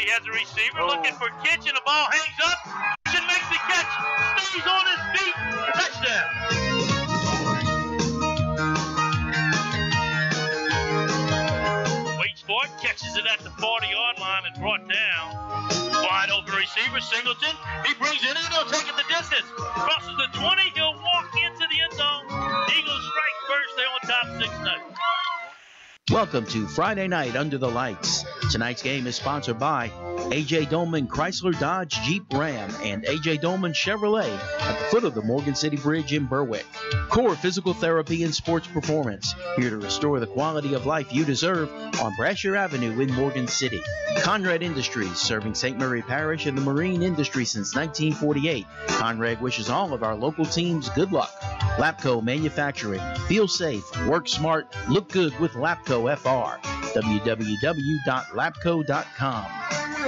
He has a receiver looking oh. for Kitchen. The ball hangs up. Kitchen makes the catch. Stays on his feet. Touchdown. Waits for it. Catches it at the 40 yard line and brought down. Wide open receiver. Singleton. He brings it in. He'll take it the distance. Crosses the 20. He'll Welcome to Friday Night Under the Lights. Tonight's game is sponsored by AJ Doman Chrysler Dodge Jeep Ram and AJ Doman Chevrolet at the foot of the Morgan City Bridge in Berwick. Core Physical Therapy and Sports Performance, here to restore the quality of life you deserve on Brashear Avenue in Morgan City. Conrad Industries, serving St. Mary Parish and the marine industry since 1948. Conrad wishes all of our local teams good luck. Lapco Manufacturing. Feel safe, work smart, look good with Lapco FR. www.lapco.com.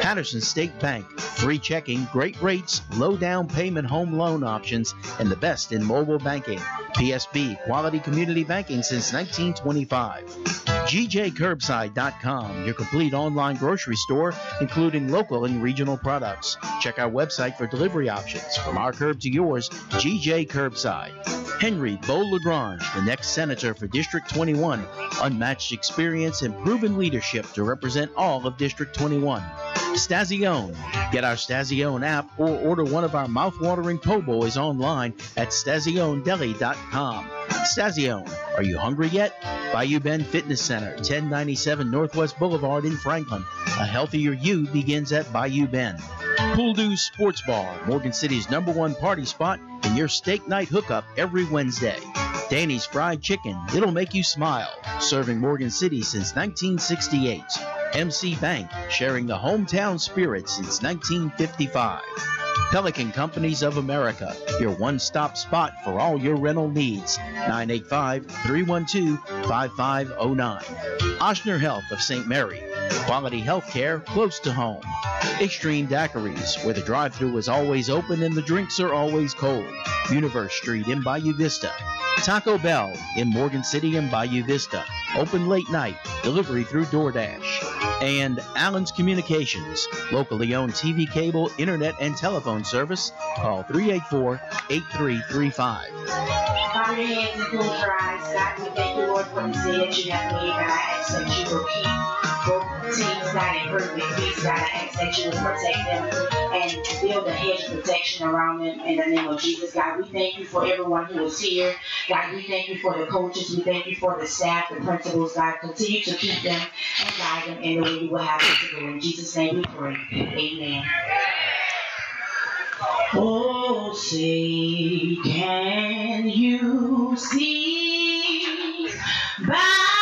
Patterson State Bank. Free checking, great rates, low down payment home loan options, and the best in mobile banking. PSB Quality Community Banking since 1925. GJCurbside.com, your complete online grocery store, including local and regional products. Check our website for delivery options. From our curb to yours, GJ Curbside. Henry Bo Lagrange, the next senator for District 21, unmatched experience and proven leadership to represent all of District 21. Stazione. Get our Stazione app or order one of our mouth-watering po' boys online at stazionedeli.com. Stazione, are you hungry yet? Bayou Bend Fitness Center, 1097 Northwest Boulevard in Franklin. A healthier you begins at Bayou Bend. Dew Sports Bar, Morgan City's number one party spot, and your steak night hookup every Wednesday. Danny's Fried Chicken, it'll make you smile. Serving Morgan City since 1968. MC Bank, sharing the hometown spirit since 1955. Pelican Companies of America, your one stop spot for all your rental needs. 985 312 5509. Ochsner Health of St. Mary, quality health care close to home. Extreme Daiquiris, where the drive through is always open and the drinks are always cold. Universe Street in Bayou Vista. Taco Bell in Morgan City and Bayou Vista. Open late night, delivery through DoorDash. And Allen's Communications, locally owned TV cable, internet, and telephone service. Call 384 8335. Bow your heads and close your eyes. God, we thank you, Lord, for that you have made. God, I that you will teams, God, in perfect peace. God, I ask that you will protect them and build a hedge of protection around them in the name of Jesus. God, we thank you for everyone who is here. God, we thank you for the coaches. We thank you for the staff, the principals. God, continue to keep them and guide them in the way you will have them to go. In Jesus' name we pray. Amen. Oh, say, can you see by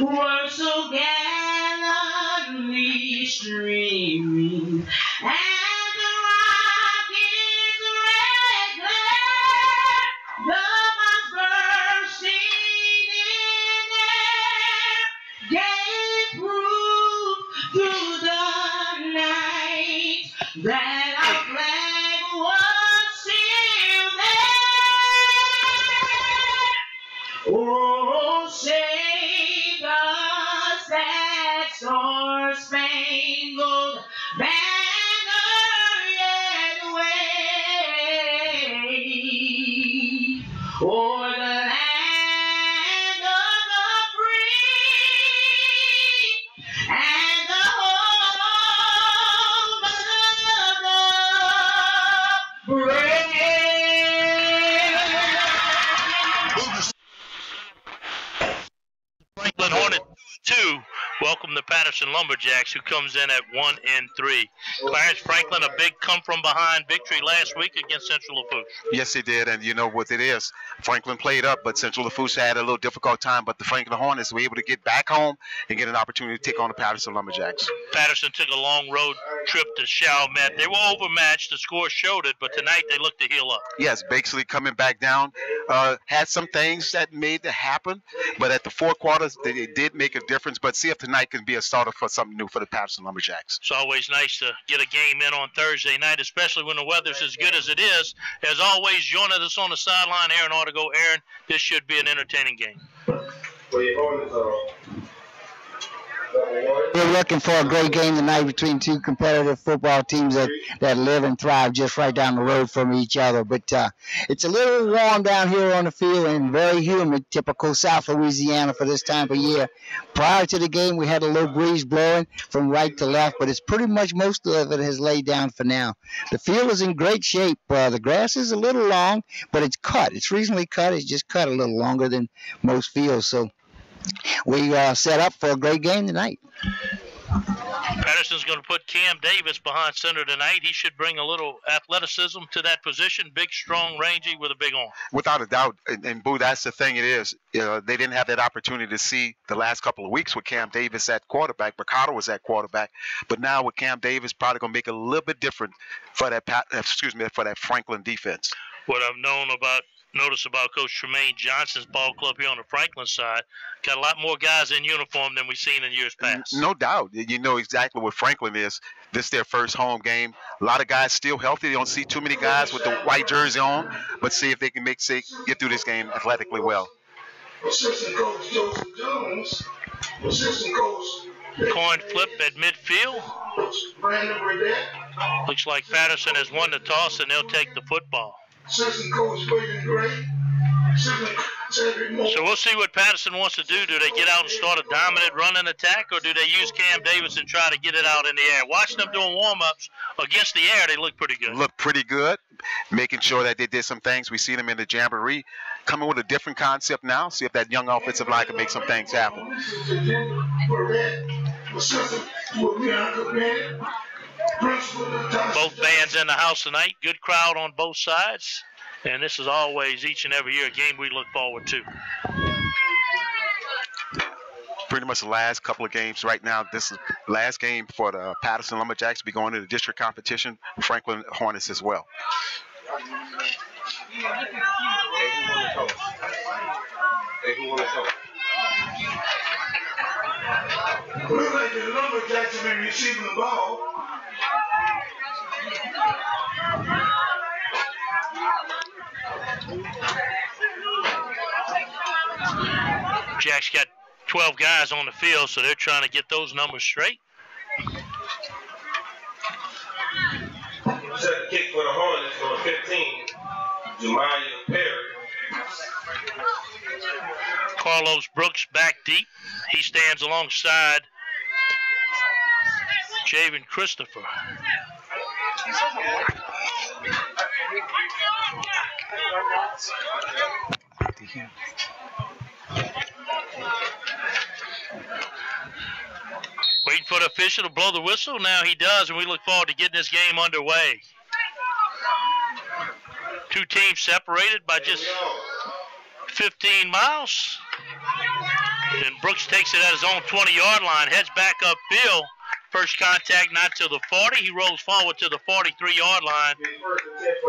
were so gallantly streaming and the rocket's red glare Lumberjacks, who comes in at one and three. Clarence Franklin, a big come from behind victory last week against Central Lafourche. Yes, he did, and you know what it is. Franklin played up, but Central Lafourche had a little difficult time. But the Franklin Hornets were able to get back home and get an opportunity to take on the Patterson Lumberjacks. Patterson took a long road trip to Chalmette. They were overmatched. The score showed it, but tonight they looked to heal up. Yes, basically coming back down, uh, had some things that made it happen, but at the four quarters, they, they did make a difference. But see if tonight can be a starter for something new for the Patterson Lumberjacks. It's always nice to get a game in on Thursday night, especially when the weather's as good as it is. As always, joining us on the sideline, Aaron Artigo. Aaron, this should be an entertaining game. We're looking for a great game tonight between two competitive football teams that, that live and thrive just right down the road from each other. But uh, it's a little warm down here on the field and very humid, typical South Louisiana for this time of year. Prior to the game, we had a little breeze blowing from right to left, but it's pretty much most of it has laid down for now. The field is in great shape. Uh, the grass is a little long, but it's cut. It's reasonably cut. It's just cut a little longer than most fields. So we uh, set up for a great game tonight. Patterson's going to put Cam Davis behind center tonight. He should bring a little athleticism to that position. Big, strong, rangy with a big arm. Without a doubt, and, and Boo, that's the thing. It is. You know, they didn't have that opportunity to see the last couple of weeks with Cam Davis at quarterback. Mercado was at quarterback, but now with Cam Davis, probably going to make it a little bit different for that. Excuse me, for that Franklin defense. What I've known about notice about Coach Tremaine Johnson's ball club here on the Franklin side. Got a lot more guys in uniform than we've seen in years past. No doubt. You know exactly what Franklin is. This is their first home game. A lot of guys still healthy. They don't see too many guys with the white jersey on, but see if they can make say, get through this game athletically well. Assistant coach Joseph Jones. Assistant coach. Coin flip at midfield. Looks like Patterson has won the toss and they'll take the football. Assistant coach William Gray. So we'll see what Patterson wants to do. Do they get out and start a dominant running attack, or do they use Cam Davis and try to get it out in the air? Watching them doing warm-ups against the air, they look pretty good. Look pretty good, making sure that they did some things. We see them in the jamboree, coming with a different concept now. See if that young offensive line can make some things happen. Both bands in the house tonight. Good crowd on both sides. And this is always, each and every year, a game we look forward to. Pretty much the last couple of games right now. This is last game for the Patterson Lumberjacks. To be going to the district competition. Franklin Hornets as well. Hey, who want to talk? Looks like the Lumberjacks have been receiving the ball. Jack's got 12 guys on the field, so they're trying to get those numbers straight. Set kick for the Hornets on 15. Jemiah Perry. Carlos Brooks back deep. He stands alongside Javen Christopher. Waiting for the official to blow the whistle. Now he does, and we look forward to getting this game underway. Two teams separated by just 15 miles. And Brooks takes it at his own 20 yard line, heads back upfield. First contact not till the 40. He rolls forward to the 43 yard line.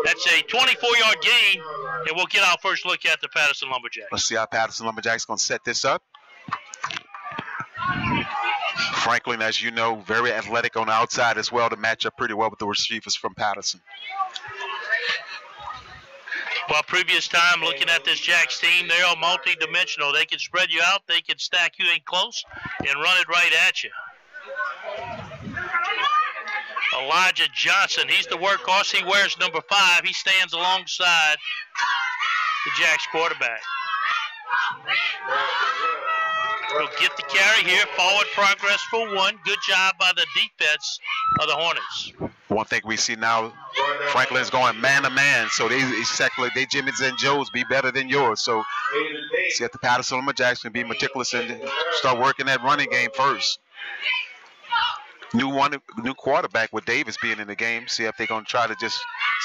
That's a 24 yard gain, and we'll get our first look at the Patterson Lumberjacks. Let's see how Patterson Lumberjacks going to set this up. Franklin, as you know, very athletic on the outside as well to match up pretty well with the receivers from Patterson. Well, previous time looking at this Jacks team, they are multi-dimensional. They can spread you out, they can stack you in close, and run it right at you. Elijah Johnson, he's the workhorse. He wears number five. He stands alongside the Jacks quarterback. We'll get the carry here. Forward progress for one. Good job by the defense of the Hornets. One thing we see now, Franklin's going man to man, so they exactly they Jimmy's and Joe's be better than yours. So see if the Patterson Lumberjacks can be meticulous and start working that running game first. New one, new quarterback with Davis being in the game. See if they're gonna try to just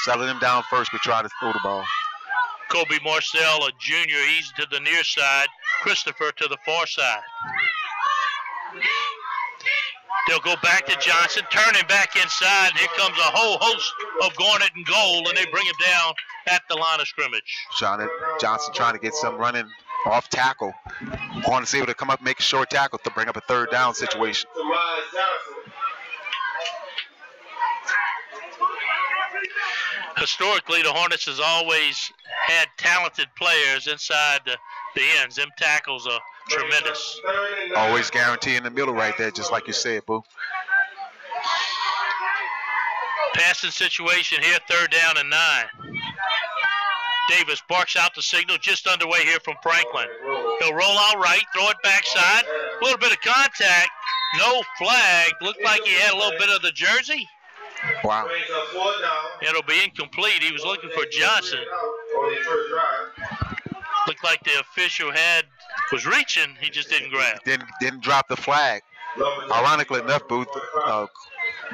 settle him down first, but try to throw the ball. Kobe Marcel, a junior, he's to the near side. Christopher to the far side. They'll go back to Johnson, turn him back inside, here comes a whole host of Garnet and goal, and they bring him down at the line of scrimmage. Johnson, Johnson trying to get some running off tackle. Hornets able to come up, make a short tackle to bring up a third down situation. Tomas Johnson. Historically, the Hornets has always had talented players inside the, the ends. Them tackles are tremendous. Third and nine. Always guarantee in the middle right there, just like you said, Boo. Passing situation here, third down and nine. Davis barks out the signal just underway here from Franklin. He'll roll out right, throw it backside. A little bit of contact. No flag. Looked like he had a little bit of the jersey. Wow. Brings up fourth down. It'll be incomplete. He was looking for Johnson. On his first drive. Looked like the official had was reaching. He just didn't grab. Didn't didn't drop the flag. Ironically enough, Booth, uh,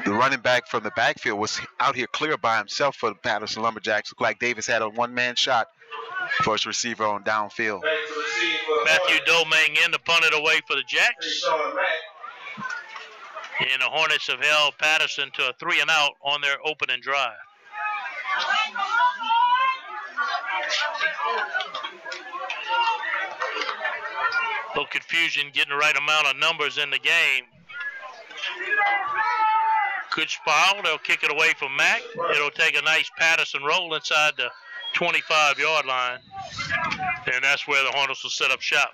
the running back from the backfield was out here clear by himself for the Patterson Lumberjacks. Looked like Davis had a one-man shot for his receiver on downfield. Back to receive for the Matthew. Domingue in to punt it away for the Jacks. And the Hornets have held Patterson to a three and out on their opening drive. A little confusion getting the right amount of numbers in the game. Good spiral. They'll kick it away from Mack. It'll take a nice Patterson roll inside the 25 yard line. And that's where the Hornets will set up shop.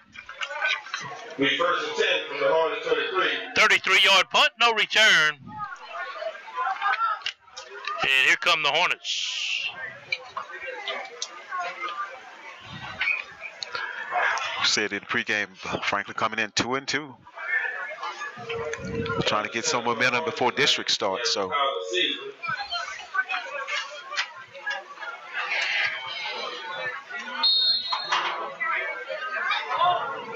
We first and 10 from the Hornets 23. 33 yard punt, no return. And here come the Hornets. Said in pregame, Franklin coming in two and two, trying to get some momentum before district starts. So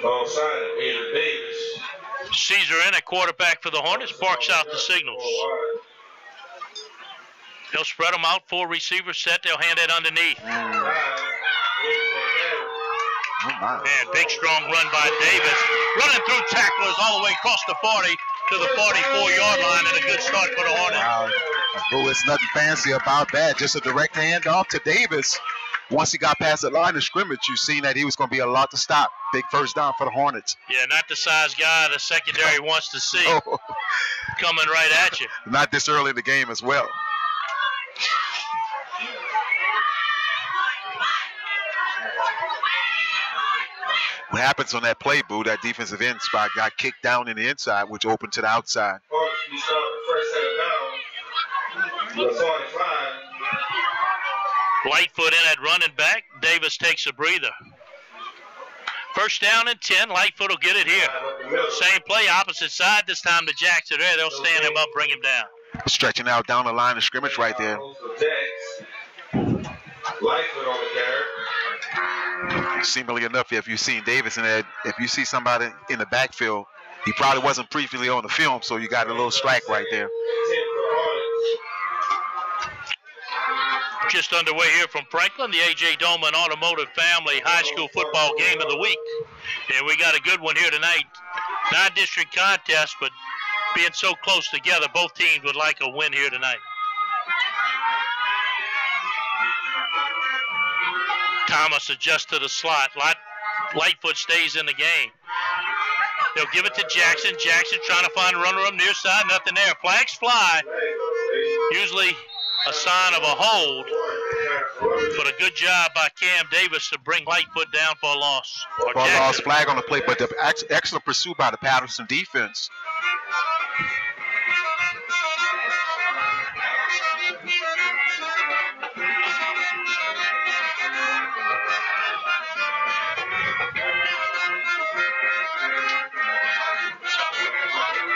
Out of the season. Onside of Ada Davis. Caesar in at quarterback for the Hornets, barks out the signals. They'll spread them out, four receivers set. They'll hand it underneath. oh. And big strong run by Davis. Running through tacklers all the way across the 40 to the 44 yard line and a good start for the Hornets. Wow. Oh, it's nothing fancy about that. Just a direct handoff to Davis. Once he got past the line of scrimmage, you seen that he was going to be a lot to stop. Big first down for the Hornets. Yeah, not the size guy the secondary wants to see Oh, coming right at you. not this early in the game as well. What happens on that play, Boo? That defensive end spot got kicked down in the inside, which opened to the outside. Hornets Lightfoot in at running back. Davis takes a breather. First down and 10. Lightfoot will get it here. Same play, opposite side. This time the Jacks are there. They'll stand him up, bring him down. Stretching out down the line of scrimmage right there. Seemingly enough, if you've seen Davis in that, if you see somebody in the backfield, he probably wasn't previously on the film, so you got a little slack right there. Just underway here from Franklin, the A.J. Doman Automotive Family High School Football Game of the Week. And we got a good one here tonight. Non-district contest, but being so close together, both teams would like a win here tonight. Thomas adjusts to the slot. Light, Lightfoot stays in the game. They'll give it to Jackson. Jackson trying to find a runner up near side. Nothing there. Flags fly. Usually a sign of a hold, but a good job by Cam Davis to bring Lightfoot down for a loss. Or Ball Jackson. lost flag on the play, but the ex- excellent pursuit by the Patterson defense.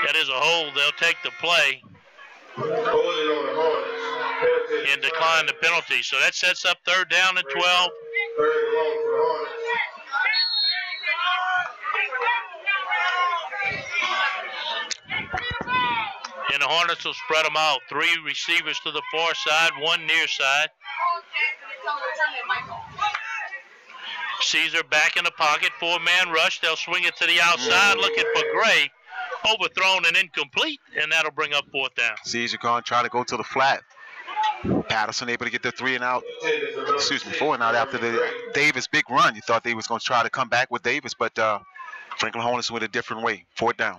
That is a hold. They'll take the play and decline the penalty. So that sets up third down and 12. And the Hornets. Will spread them out. Three receivers to the far side, one near side. Caesar back in the pocket, four man rush. They'll swing it to the outside, looking for Gray. Overthrown and incomplete, and that'll bring up fourth down. Caesar going to try to go to the flat. Patterson able to get the three and out, excuse me, four and out after the Davis big run. You thought they was going to try to come back with Davis, but uh, Franklin Hornets went a different way. Fourth down.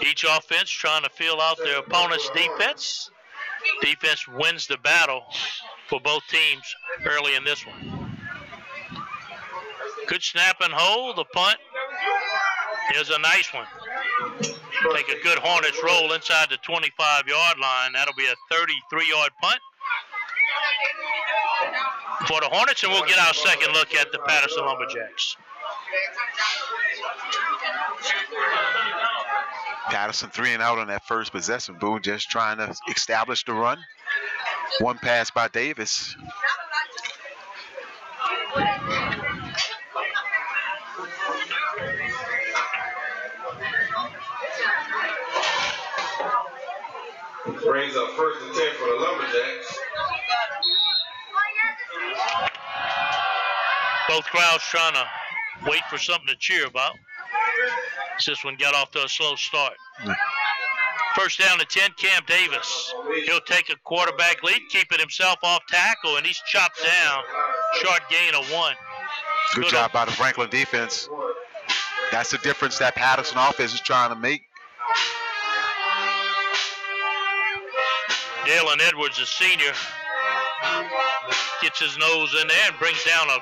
Each offense trying to feel out their opponent's defense. Defense wins the battle for both teams early in this one. Good snap and hold. The punt is a nice one. Take a good Hornets roll inside the 25 yard line. That'll be a 33 yard punt for the Hornets, and we'll get our second look at the Patterson Lumberjacks. Patterson three and out on that first possession. Boone just trying to establish the run. One pass by Davis. Brings up first and 10 for the Lumberjacks. Both crowds trying to wait for something to cheer about. This one got off to a slow start. First down to 10, Cam Davis. He'll take a quarterback lead, keeping himself off tackle, and he's chopped down. Short gain of one. Good, Good job by the Franklin defense. That's the difference that Patterson offense is trying to make. Dalen Edwards, a senior, gets his nose in there and brings down a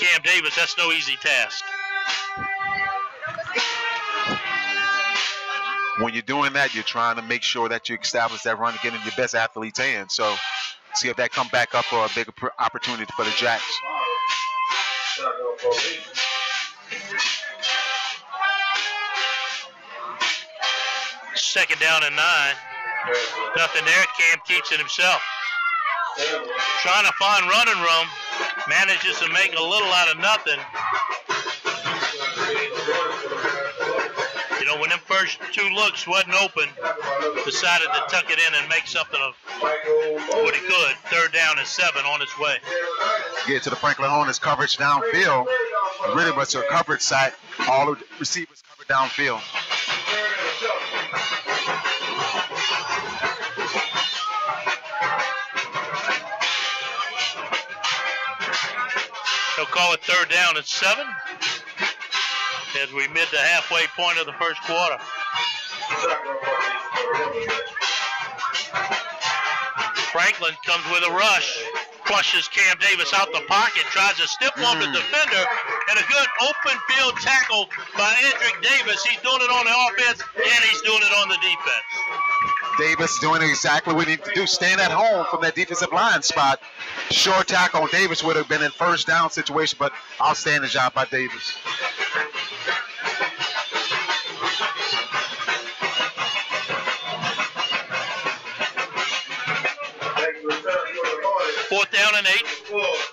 Cam Davis. That's no easy task. When you're doing that, you're trying to make sure that you establish that run to get in your best athlete's hands. So see if that come back up for a bigger opportunity for the Jacks. Second down and nine. Nothing there. Cam keeps it himself. Trying to find running room. Manages to make a little out of nothing. You know, when them first two looks wasn't open, decided to tuck it in and make something of what he could. Third down and seven on its way. Get to the Franklin Hornets coverage downfield. Really much a coverage site. All the receivers covered downfield. Call it third down at seven as we mid the halfway point of the first quarter. Franklin comes with a rush, crushes Cam Davis out the pocket, tries to stiff arm the mm. defender, and a good open field tackle by Edric Davis. He's doing it on the offense and he's doing it on the defense. Davis doing exactly what he need to do. Staying at home from that defensive line spot. Short tackle on Davis would have been in first down situation, but outstanding job by Davis. Fourth down and eight.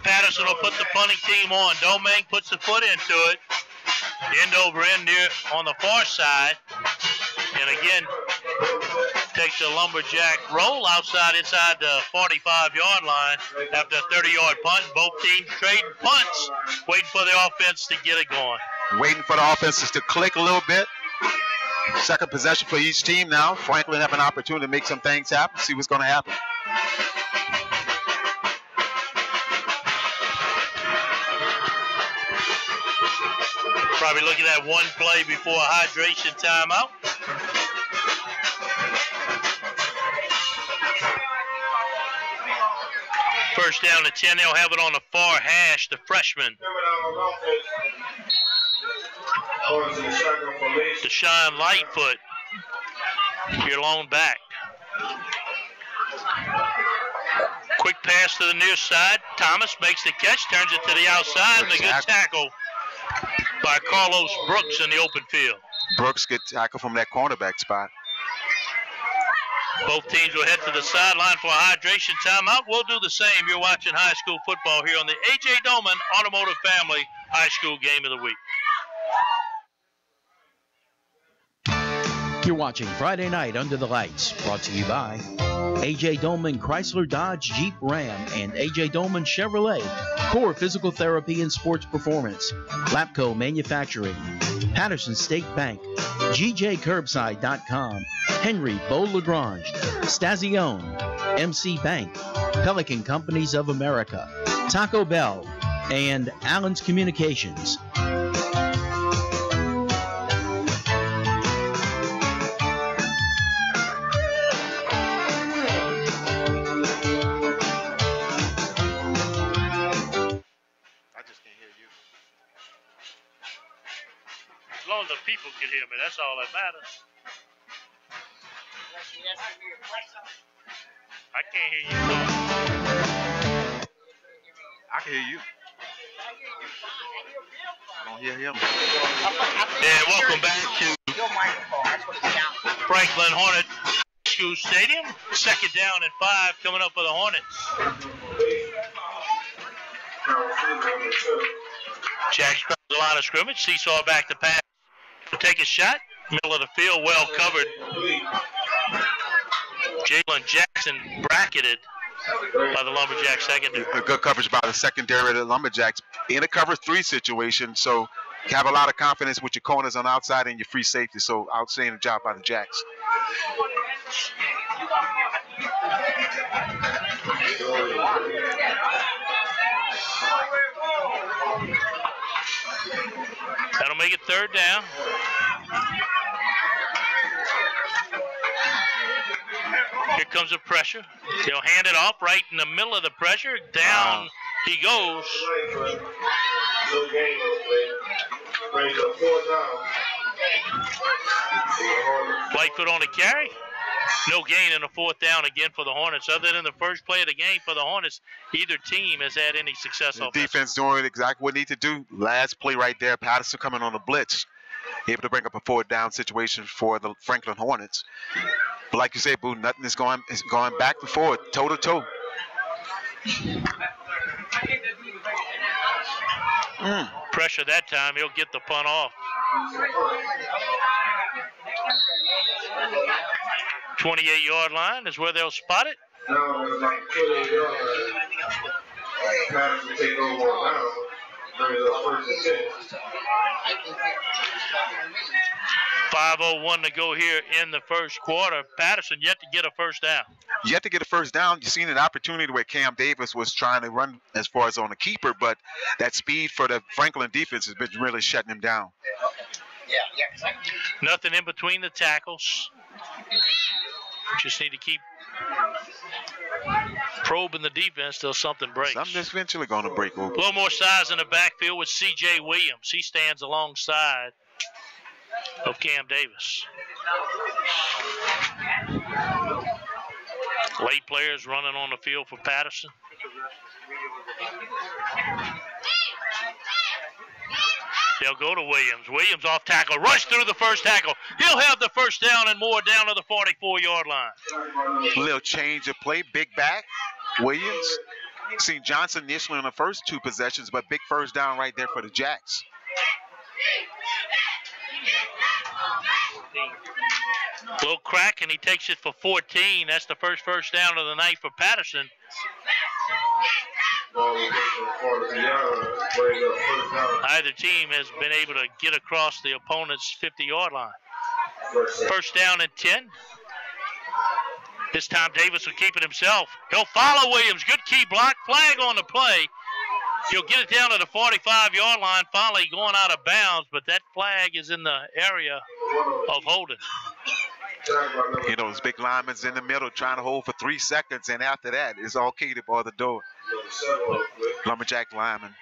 Patterson will put the punting team on. Domingue puts the foot into it. End over end near on the far side. And again, takes a lumberjack roll outside inside the 45 yard line after a 30 yard punt. Both teams trading punts, waiting for the offense to get it going. Waiting for the offenses to click a little bit. Second possession for each team now. Franklin have an opportunity to make some things happen, see what's going to happen. Probably looking at one play before a hydration timeout. First down to 10, they'll have it on the far hash, the freshman. Deshaun Lightfoot, your lone back. Quick pass to the near side. Thomas makes the catch, turns it to the outside, and a good tackle by Carlos Brooks in the open field. Brooks get tackled from that cornerback spot. Both teams will head to the sideline for a hydration timeout. We'll do the same. You're watching high school football here on the A.J. Doman Automotive Family High School Game of the Week. You're watching Friday Night Under the Lights, brought to you by AJ Doman Chrysler Dodge Jeep Ram and AJ Doman Chevrolet, Core Physical Therapy and Sports Performance, Lapco Manufacturing, Patterson State Bank, GJCurbside.com, Henry Bo Lagrange, Stazione, MC Bank, Pelican Companies of America, Taco Bell, and Allen's Communications. Can that's all that matters. I can't hear you. I can hear you. I don't hear him. And welcome back to Franklin Hornet School Stadium. Second down and five coming up for the Hornets. Jack's across the line of scrimmage. Seesaw back to pass. Take a shot. Middle of the field, well covered. Jalen Jackson bracketed by the Lumberjack secondary. A good coverage by the secondary of the Lumberjacks in a cover three situation. So you have a lot of confidence with your corners on the outside and your free safety. So outstanding job by the Jacks. That'll make it third down. Here comes the pressure. He'll hand it off right in the middle of the pressure. Down Wow. he goes. No game was played. Brings up four down. The Hornets. Whitefoot on the carry. No gain in the fourth down again for the Hornets. Other than the first play of the game for the Hornets, either team has had any success The defense doing exactly what they need to do. Last play right there, Patterson coming on the blitz, able to bring up a fourth down situation for the Franklin Hornets. But like you said, Boo, nothing is going is going back and forth, toe to toe. Mm. Pressure that time. He'll get the punt off. 28 yard line is where they'll spot it. Now it's like 28 yards. Patterson take over on down. Brings first and 10. 5.01 to go here in the first quarter. Patterson yet to get a first down. Yet to get a first down, You've seen an opportunity where Cam Davis was trying to run as far as on the keeper, but that speed for the Franklin defense has been really shutting him down. Yeah. Nothing in between the tackles. Just need to keep probing the defense till something breaks. Something's eventually going to break A little more size in the backfield with C.J. Williams. He stands alongside of Cam Davis. Late players running on the field for Patterson. They'll go to Williams. Williams off tackle. Rush through the first tackle. He'll have the first down and more down to the 44 yard line. Little change of play, big back, Williams. Seen Johnson initially on the first two possessions, but big first down right there for the Jacks. Little crack, and he takes it for 14. That's the first first down of the night for Patterson. Ball is taken 40 yards. Brings up first down. Either team has been able to get across the opponent's 50 yard line. First down and 10. This time Davis will keep it himself. He'll follow Williams. Good key block. Flag on the play. He'll get it down to the 45 yard line, finally going out of bounds, but that flag is in the area of holding. You know, those big linemen in the middle trying to hold for three seconds, and after that, it's okay to bar the door. Lumberjack lineman.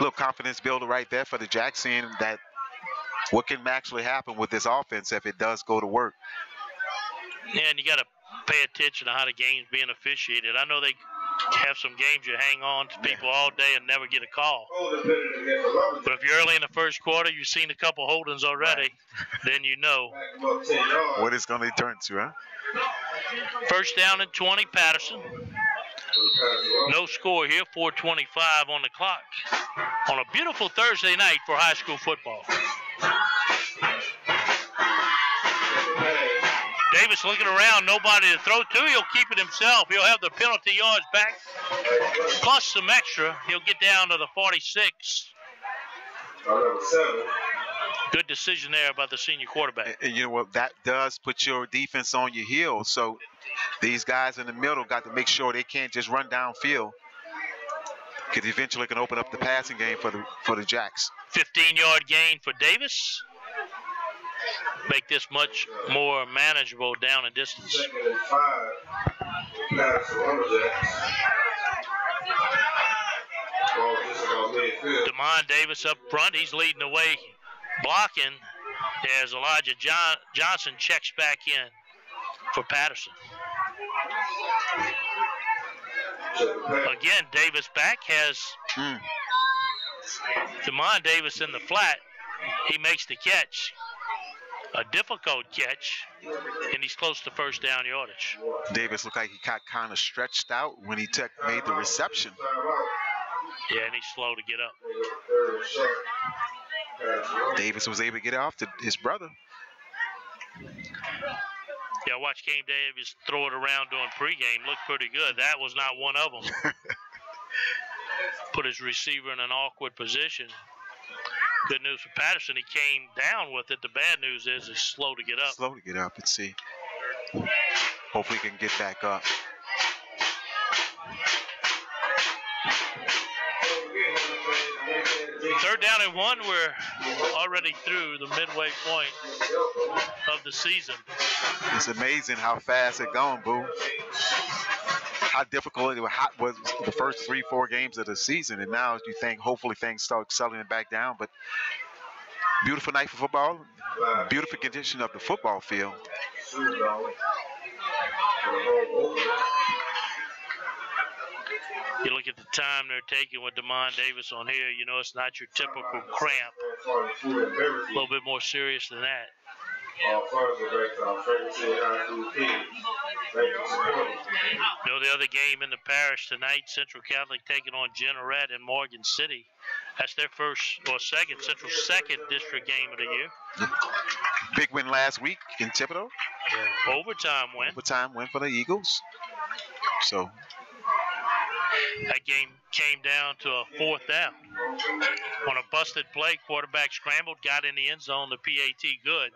Little confidence builder right there for the Jackson that what can actually happen with this offense if it does go to work. Yeah, And you got to pay attention to how the game's being officiated. I know they have some games you hang on to people all day and never get a call. Oh, Hold it better than against the Lumberjacks. But if you're early in the first quarter, you've seen a couple holdings already, then you know. Back him up 10 yards. What it's going to turn to, huh? First down and 20, Patterson. No score here, 425 on the clock. On a beautiful Thursday night for high school football. Davis looking around, nobody to throw to. He'll keep it himself. He'll have the penalty yards back, plus some extra. He'll get down to the 46. Good decision there by the senior quarterback. And you know what? That does put your defense on your heels. So these guys in the middle got to make sure they can't just run downfield. Because eventually it can open up the passing game for the for the Jacks. 15 yard gain for Davis. Make this much more manageable down in distance. Demond Davis up front. He's leading the way, blocking as Elijah John, Johnson checks back in for Patterson. Again, Davis back has Mm. Demond Davis in the flat. He makes the catch. A difficult catch, and he's close to first down yardage. Davis looked like he got kind of stretched out when he took made the reception. Yeah, and he's slow to get up. Davis was able to get off to his brother. Yeah, watch Cam Davis throw it around during pregame. Looked pretty good. That was not one of them. Put his receiver in an awkward position. Good news for Patterson. He came down with it. The bad news is he's slow to get up. Slow to get up and see. Hopefully he can get back up. Third down and one. We're already through the midway point of the season. It's amazing how fast it going, Boo. How difficult it was, the first three, four games of the season, and now as you think hopefully things start settling back down. But beautiful night for football, beautiful condition of the football field. You look at the time they're taking with Demond Davis on here. You know it's not your typical cramp. A little bit more serious than that. You know, the other game in the parish tonight, Central Catholic taking on Jeanerette in Morgan City. That's their first or second, Central second district game of the year. Big win last week in Thibodaux. Overtime win. Overtime win for the Eagles. So That game came down to a fourth down. On a busted play, quarterback scrambled, got in the end zone, the PAT good.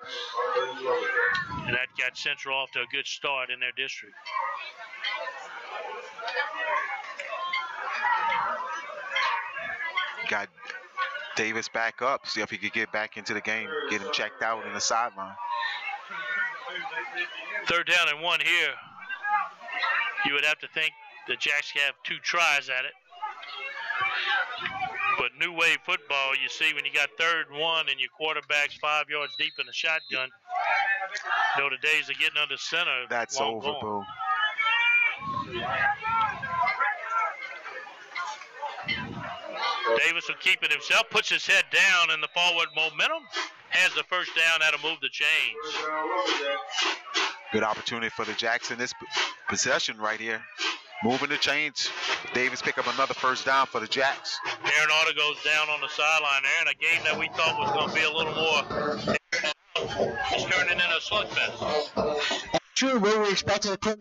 And that got Central off to a good start in their district. got Davis back up, see if he could get back into the game, get him checked out in the sideline. Third down and one here. You would have to think the Jacks have two tries at it. But new wave football, you see when you got third and one and your quarterback's five yards deep in the shotgun, you know the days of getting under center. That's over, gone. Boo. Davis will keep it himself, puts his head down in the forward momentum, has the first down, that'll move the chains. Good opportunity for the Jacks in this possession right here. Moving the chains. Davis pick up another first down for the Jacks. Aaron Auto goes down on the sideline there, and a game that we thought was going to be a little more is turning into a slugfest. True, we were expecting a quick.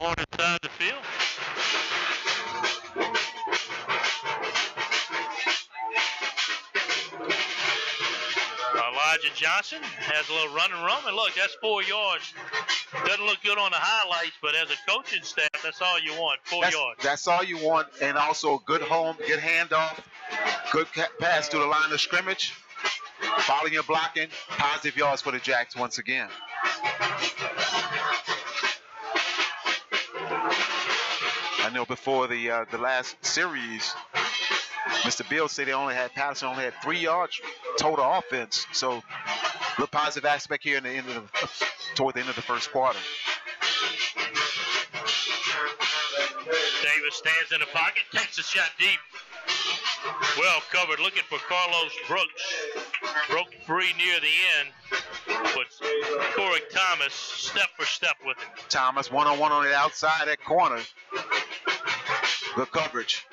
On inside the field. Elijah Johnson has a little run and run, and look, that's four yards. Doesn't look good on the highlights, but as a coaching staff, that's all you want, four That's, yards. that's all you want, and also a good home, good handoff, good pass to the line of scrimmage. Following your blocking, positive yards for the Jacks once again. I know before the uh, the last series, Mr. Bill said they only had Patterson only had three yards total offense. So, the positive aspect here in the end of the, toward the end of the first quarter. Davis stands in the pocket, takes a shot deep. Well covered, looking for Carlos Brooks. Broke free near the end, but Corey Thomas step for step with him. Thomas one on one on the outside that corner. Good coverage.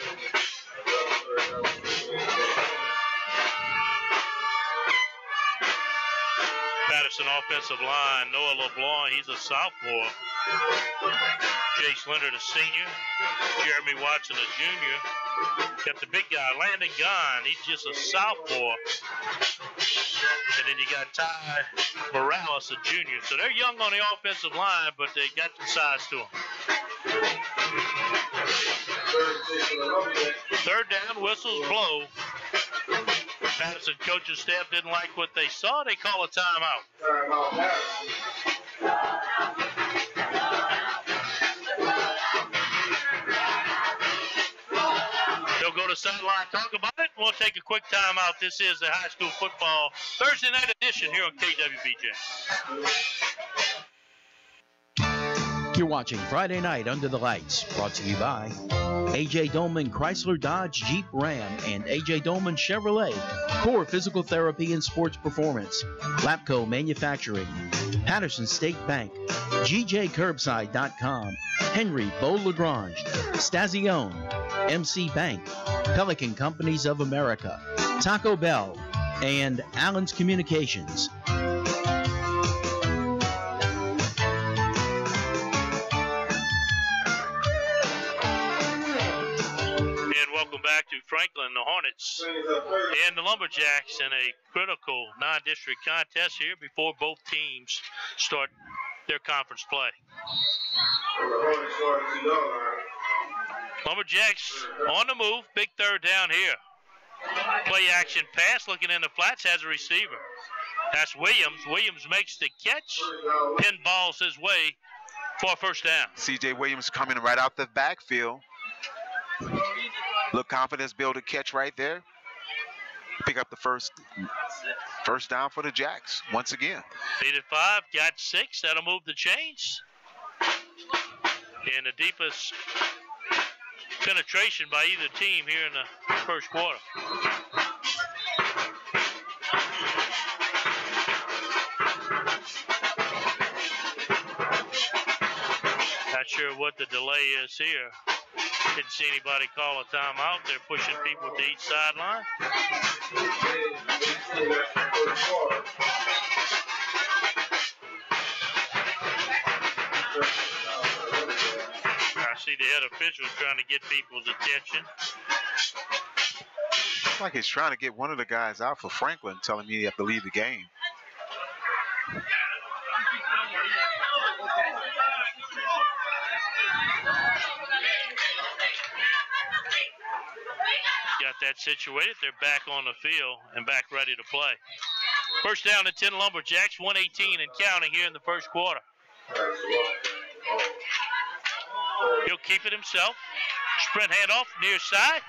Patterson offensive line, Noah LeBlanc, he's a sophomore. Jace Leonard, a senior. Jeremy Watson, a junior. Got the big guy, Landon Gahn. He's just a sophomore. And then you got Ty Morales, a junior. So they're young on the offensive line, but they got the size to them. Third down, whistles blow. Patterson coaching staff didn't like what they saw. They call a timeout. They'll go to sideline, talk about it. We'll take a quick timeout. This is the high school football Thursday night edition here on KWBJ. You're watching Friday Night Under the Lights, brought to you by AJ Doman Chrysler Dodge Jeep Ram and AJ Doman Chevrolet, Core Physical Therapy and Sports Performance, Lapco Manufacturing, Patterson State Bank, GJCurbside.com, Henry Beau Lagrange, Stazione, MC Bank, Pelican Companies of America, Taco Bell, and Allen's Communications. Franklin, and the Lumberjacks in a critical non-district contest here before both teams start their conference play. Lumberjacks on the move, big third down here. Play action pass, looking in the flats, has a receiver. That's Williams. Williams makes the catch, pinballs his way for a first down. CJ Williams coming right out the backfield. Look confidence, to catch right there. Pick up the first first down for the Jacks once again. At five, got six. That'll move the chains. And the deepest penetration by either team here in the first quarter. Not sure what the delay is here. Didn't see anybody call a timeout. They're pushing people to each sideline. I see the head official trying to get people's attention. Looks like he's trying to get one of the guys out for Franklin, telling me he have to leave the game. Got that situated. They're back on the field and back ready to play. First down to 10 Lumberjacks, 118 and counting here in the first quarter. He'll keep it himself. Sprint handoff near side.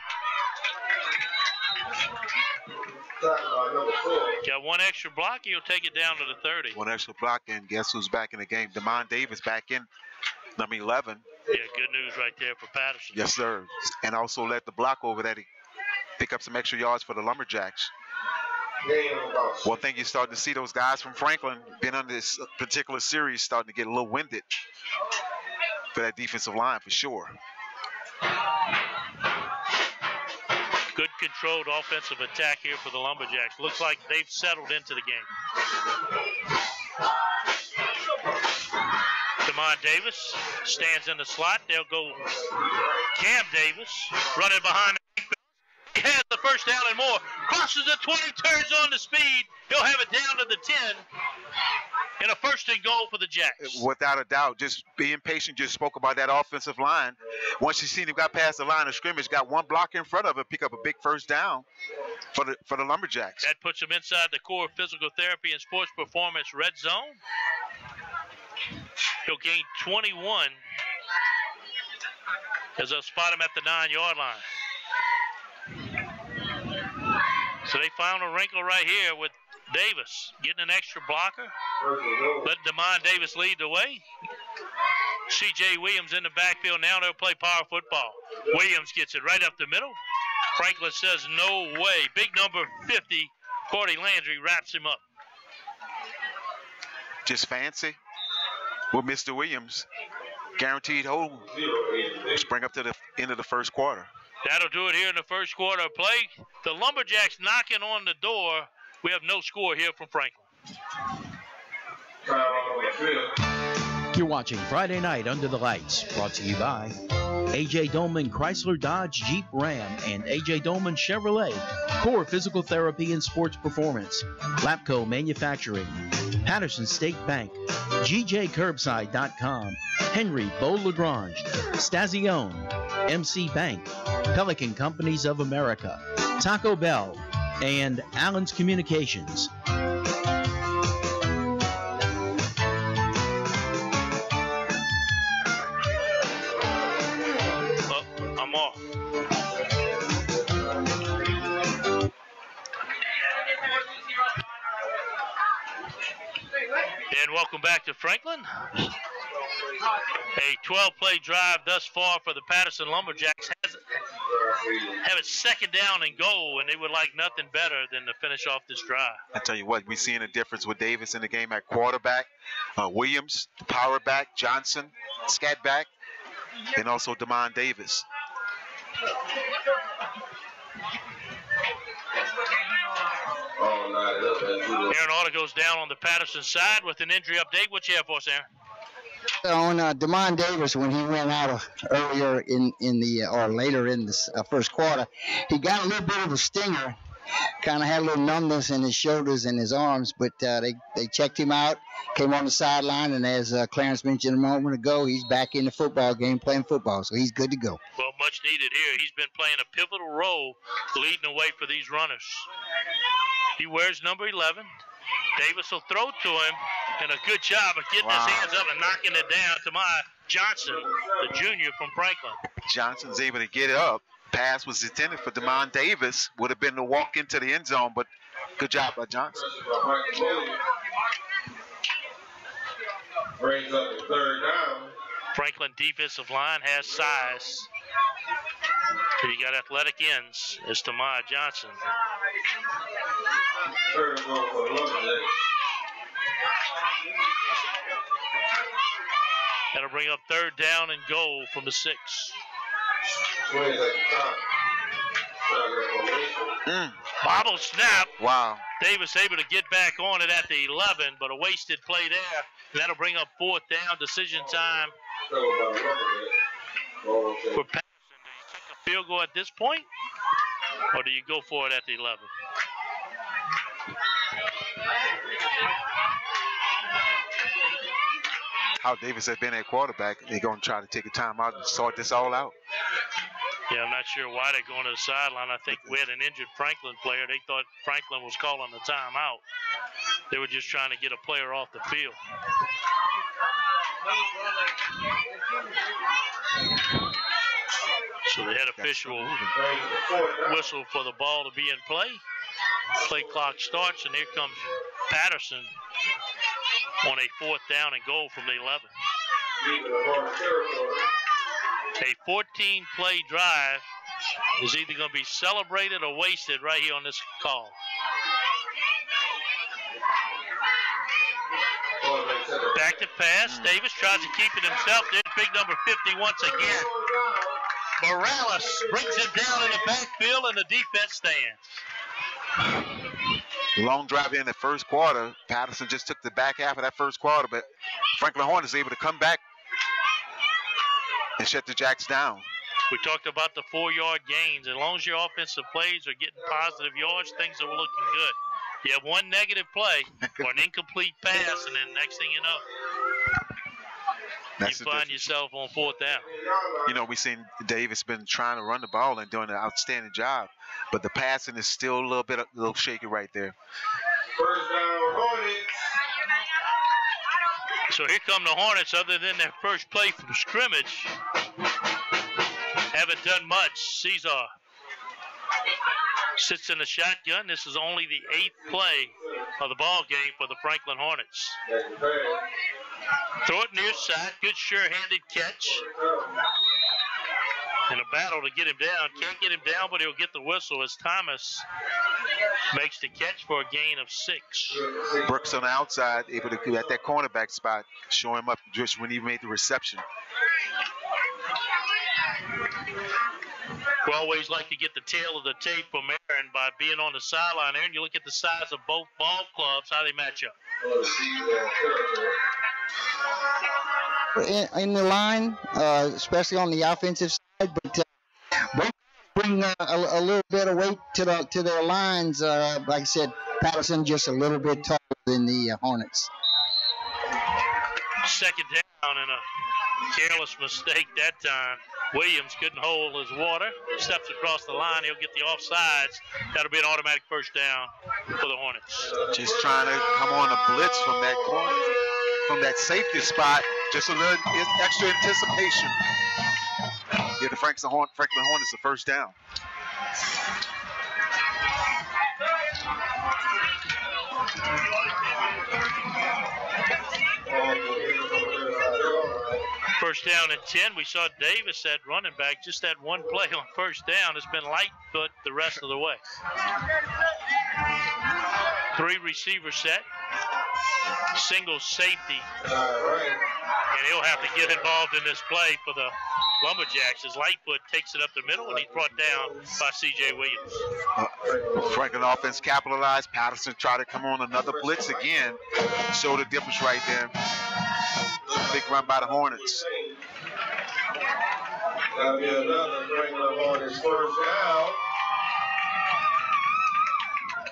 Got one extra block. He'll take it down to the 30. One extra block, and guess who's back in the game? Demond Davis back in, number 11. Yeah, good news right there for Patterson. Yes, sir. And also let the block over that he pick up some extra yards for the Lumberjacks. One think you're starting to see those guys from Franklin, been on this particular series, starting to get a little winded for that defensive line for sure. Good controlled offensive attack here for the Lumberjacks. Looks like they've settled into the game. Demond Davis stands in the slot. They'll go Cam Davis running behind the he has the first down and more. Crosses the 20, turns on the speed. He'll have it down to the 10. And a first and goal for the Jacks. Without a doubt, just being patient. Just spoke about that offensive line. Once you seen him got past the line of scrimmage, got one block in front of him, pick up a big first down for the for the Lumberjacks. That puts him inside the core of physical therapy and sports performance red zone. He'll gain 21 as they'll spot him at the nine yard line. So they found a wrinkle right here with Davis getting an extra blocker. Let Demond Davis lead the way. C.J. Williams in the backfield. Now they'll play power football. Williams gets it right up the middle. Franklin says no way. Big number 50, Cordy Landry wraps him up. Just fancy with Mr. Williams. Guaranteed hold. Let's bring up to the end of the first quarter. That'll do it here in the first quarter of play. The Lumberjacks knocking on the door. We have no score here from Franklin. You're watching Friday Night Under the Lights, brought to you by AJ Doman Chrysler Dodge Jeep Ram and AJ Doman Chevrolet, Core Physical Therapy and Sports Performance, Lapco Manufacturing, Patterson State Bank, GJCurbside.com, Henry Beau Lagrange, Stazione, MC Bank, Pelican Companies of America, Taco Bell, and Allen's Communications. Oh. And welcome back to Franklin. A 12 play drive thus far for the Patterson Lumberjacks has have it second down and goal, and they would like nothing better than to finish off this drive. I tell you what, we're seeing a difference with Davis in the game at quarterback, uh, Williams, the power back, Johnson, scat back, and also Demond Davis. Aaron Orta goes down on the Patterson side with an injury update. What you have for us, Aaron? On uh, Demond Davis when he went out earlier in in the uh, or later in the uh, first quarter, he got a little bit of a stinger. Kind of had a little numbness in his shoulders and his arms, but uh, they they checked him out, came on the sideline, and as uh, Clarence mentioned a moment ago, he's back in the football game playing football, so he's good to go. Well, much needed here. He's been playing a pivotal role leading the way for these runners. He wears number 11. Davis will throw to him, and a good job of getting Wow. his hands up and knocking it down Tamaya Johnson, the junior from Franklin. Johnson's able to get it up. Pass was intended for Demond Davis. Would have been to walk into the end zone, but good job by Johnson. Brings up the third down. Franklin defensive line has size. And you got athletic ends. It's Tamaya Johnson. Third and goal for the Lumberjacks. That'll bring up third down and goal from the six. Mm, Bobble snap. wow. Davis able to get back on it at the 11, but a wasted play there. That'll bring up fourth down. Decision time Covered by the Lumberjacks. Ball for taken. Patterson. Do you take a field goal at this point, or do you go for it at the 11? How Davis has been at quarterback. They're going to try to take a timeout and sort this all out. Yeah, I'm not sure why they're going to the sideline. I think we had an injured Franklin player. They thought Franklin was calling the timeout. They were just trying to get a player off the field. So the head official whistle for the ball to be in play. Play clock starts, and here comes Patterson on a fourth down and goal from the 11. Deep in the Hornet territory. A 14 play drive is either going to be celebrated or wasted right here on this call. Quarterback set the Back to pass. Davis tries to keep it himself. There's big number 50 once again. Morales brings it down in the backfield, and the defense stands. Long drive in the first quarter. Patterson just took the back half of that first quarter, but Franklin Hornets able to come back and shut the Jacks down. We talked about the four yard gains. As long as your offensive plays are getting positive yards, things are looking good. You have one negative play or an incomplete pass, and then next thing you know, That's you find yourself on fourth down. You know, we've seen Davis been trying to run the ball and doing an outstanding job, but the passing is still a little bit a little shaky right there. First down, Hornets. So here come the Hornets. Other than their first play from scrimmage, haven't done much. Caesar sits in the shotgun. This is only the eighth play of the ball game for the Franklin Hornets. Throw it near side. Good sure-handed catch. in a battle to get him down. Can't get him down, but he'll get the whistle as Thomas makes the catch for a gain of six. Brooks on the outside, able to at that cornerback spot, show him up just when he made the reception. We always like to get the tail of the tape from Aaron by being on the sideline. Aaron, you look at the size of both ball clubs, how they match up. In, in the line, uh, especially on the offensive side, but uh, both bring uh, a, a, little bit of weight to the to their lines. Uh, like I said, Patterson just a little bit taller than the uh, Hornets. Second down and a careless mistake that time. Williams couldn't hold his water. Steps across the line. He'll get the offsides. That'll be an automatic first down for the Hornets. Just trying to come on a blitz from that corner, from that safety spot. Just a little extra anticipation. Give the Franklin, Horn- Franklin Hornets the first down. First down and 10. We saw Davis at running back, just that one play on first down. It's been Lightfoot the rest of the way. Three receiver set, single safety. And he'll have to get involved in this play for the Lumberjacks as Lightfoot takes it up the middle and he's brought down by C.J. Williams. Uh, Franklin offense capitalized. Patterson tried to come on another blitz again. Show the difference right there. Big run by the Hornets. That'll be another Hornets first down.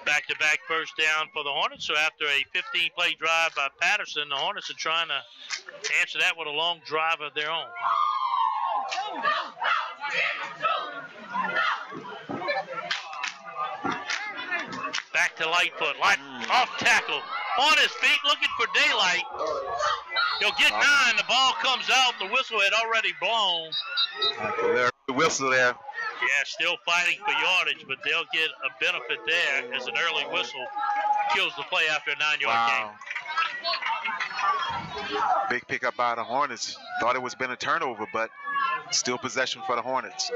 Back to back first down for the Hornets. So after a 15 play drive by Patterson, the Hornets are trying to answer that with a long drive of their own. Back to Lightfoot. Light off tackle. On his feet, looking for daylight. He'll get nine. The ball comes out. The whistle had already blown. The whistle there. Yeah, still fighting for yardage, but they'll get a benefit there as an early whistle kills the play after a nine-yard wow. gain. Big pickup by the Hornets. Thought it was been a turnover, but still possession for the Hornets.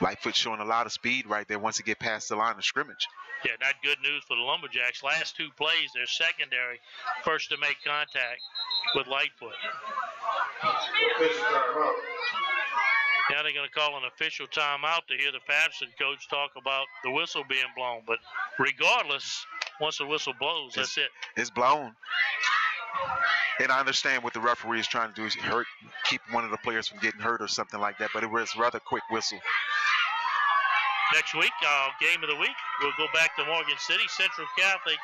Lightfoot showing a lot of speed right there once he get past the line of scrimmage. Yeah, not good news for the Lumberjacks. Last two plays, their secondary first to make contact with Lightfoot. Now they're going to call an official timeout to hear the Patterson coach talk about the whistle being blown. But regardless, once the whistle blows, it's, that's it. It's blown. And I understand what the referee is trying to do is hurt, keep one of the players from getting hurt or something like that. But it was rather quick whistle. Next week, uh, game of the week, we'll go back to Morgan City. Central Catholic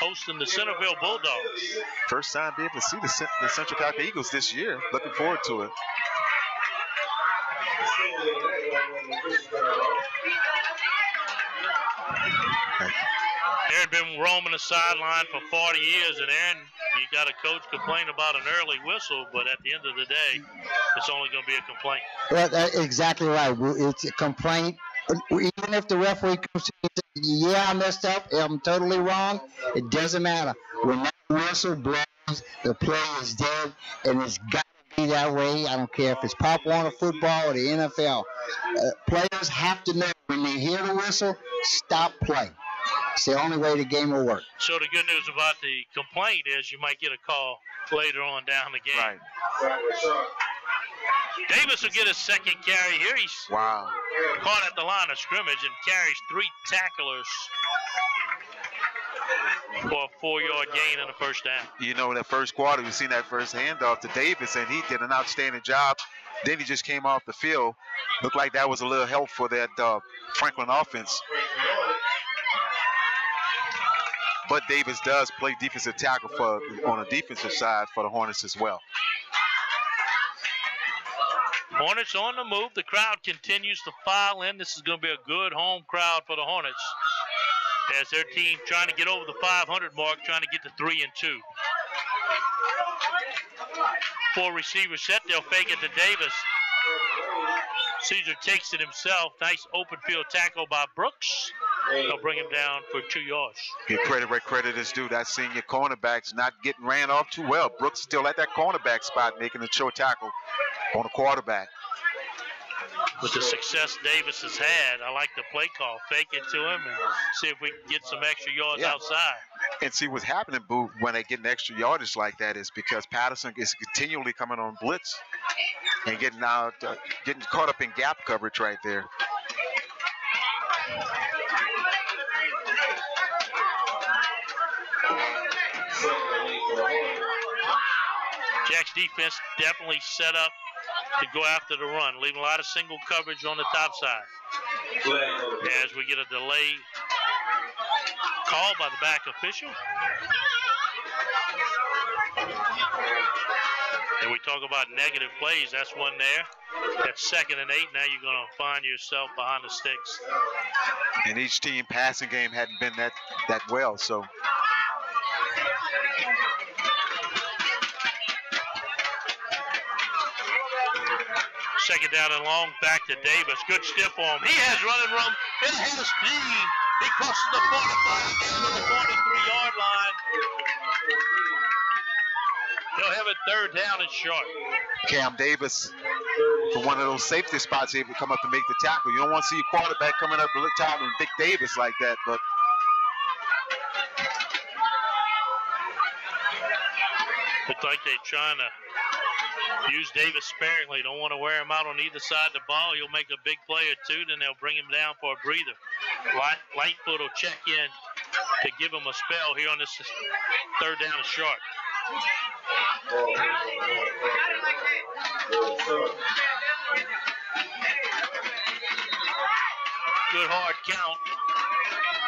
hosting the Centerville Bulldogs. First time be able to see the, the Central Catholic Eagles this year. Looking forward to it. Been roaming the sideline for 40 years, and Aaron, you got a coach complain about an early whistle, but at the end of the day, it's only going to be a complaint. Well, that's exactly right. It's a complaint. Even if the referee comes to and says, yeah, I messed up, I'm totally wrong, it doesn't matter. When that whistle blows, the play is dead, and it's got to be that way. I don't care if it's Pop Warner football or the NFL. Uh, players have to know when they hear the whistle, stop play. It's the only way the game will work. So the good news about the complaint is you might get a call later on down the game. Right. Davis will get a second carry here. He's wow. caught at the line of scrimmage and carries three tacklers for a four-yard gain and the first down. You know, in that first quarter, we've seen that first handoff to Davis, and he did an outstanding job. Then he just came off the field. Looked like that was a little help for that uh, Franklin offense. But Davis does play defensive tackle for on the defensive side for the Hornets as well. Hornets on the move. The crowd continues to file in. This is going to be a good home crowd for the Hornets as their team trying to get over the 500 mark, trying to get to three and two. Four receivers set. They'll fake it to Davis. Caesar takes it himself. Nice open field tackle by Brooks. They'll bring him down for two yards. Give credit where credit is due. That senior cornerback's not getting ran off too well. Brooks still at that cornerback spot, making a short tackle on a quarterback. With the success Davis has had, I like the play call. Fake it to him and see if we can get some extra yards Yeah. outside. And see what's happening, Boo, when they get an extra yardage like that is because Patterson is continually coming on blitz and getting out, uh, getting caught up in gap coverage right there. Defense definitely set up to go after the run, leaving a lot of single coverage on the top side. As we get a delay call by the back official. And we talk about negative plays. That's one there. That's second and eight. Now you're going to find yourself behind the sticks. And each team passing game hadn't been that that well, so Second down and long, back to Davis. Good stiff arm. He has running room. It has speed. He crosses the 45 down to the 43 yard line. They'll have it third down and short. Cam Davis for one of those safety spots able to come up and make the tackle. You don't want to see a quarterback coming up to tackling Edric Davis like that, but Looks like they're trying to use Davis sparingly. Don't want to wear him out on either side of the ball. He'll make a big play or two, then they'll bring him down for a breather. Light, Lightfoot will check in to give him a spell here on this third down and short. Good hard count.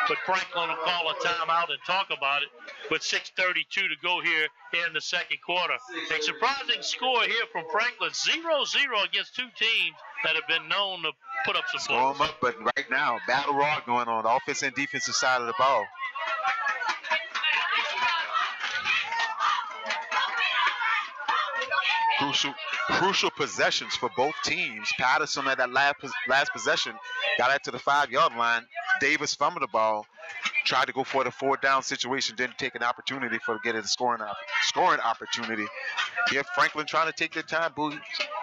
But Franklin will call a timeout and talk about it with 6.32 to go here in the second quarter. A surprising score here from Franklin 0 0 against two teams that have been known to put up some points. up. But right now, battle roar going on, offense and defensive side of the ball. Crucial, crucial possessions for both teams. Patterson at that last, last possession got out to the five yard line. Davis fumbled the ball, tried to go for the four down situation, didn't take an opportunity for getting a scoring op- scoring opportunity. Here, Franklin trying to take their time, boo.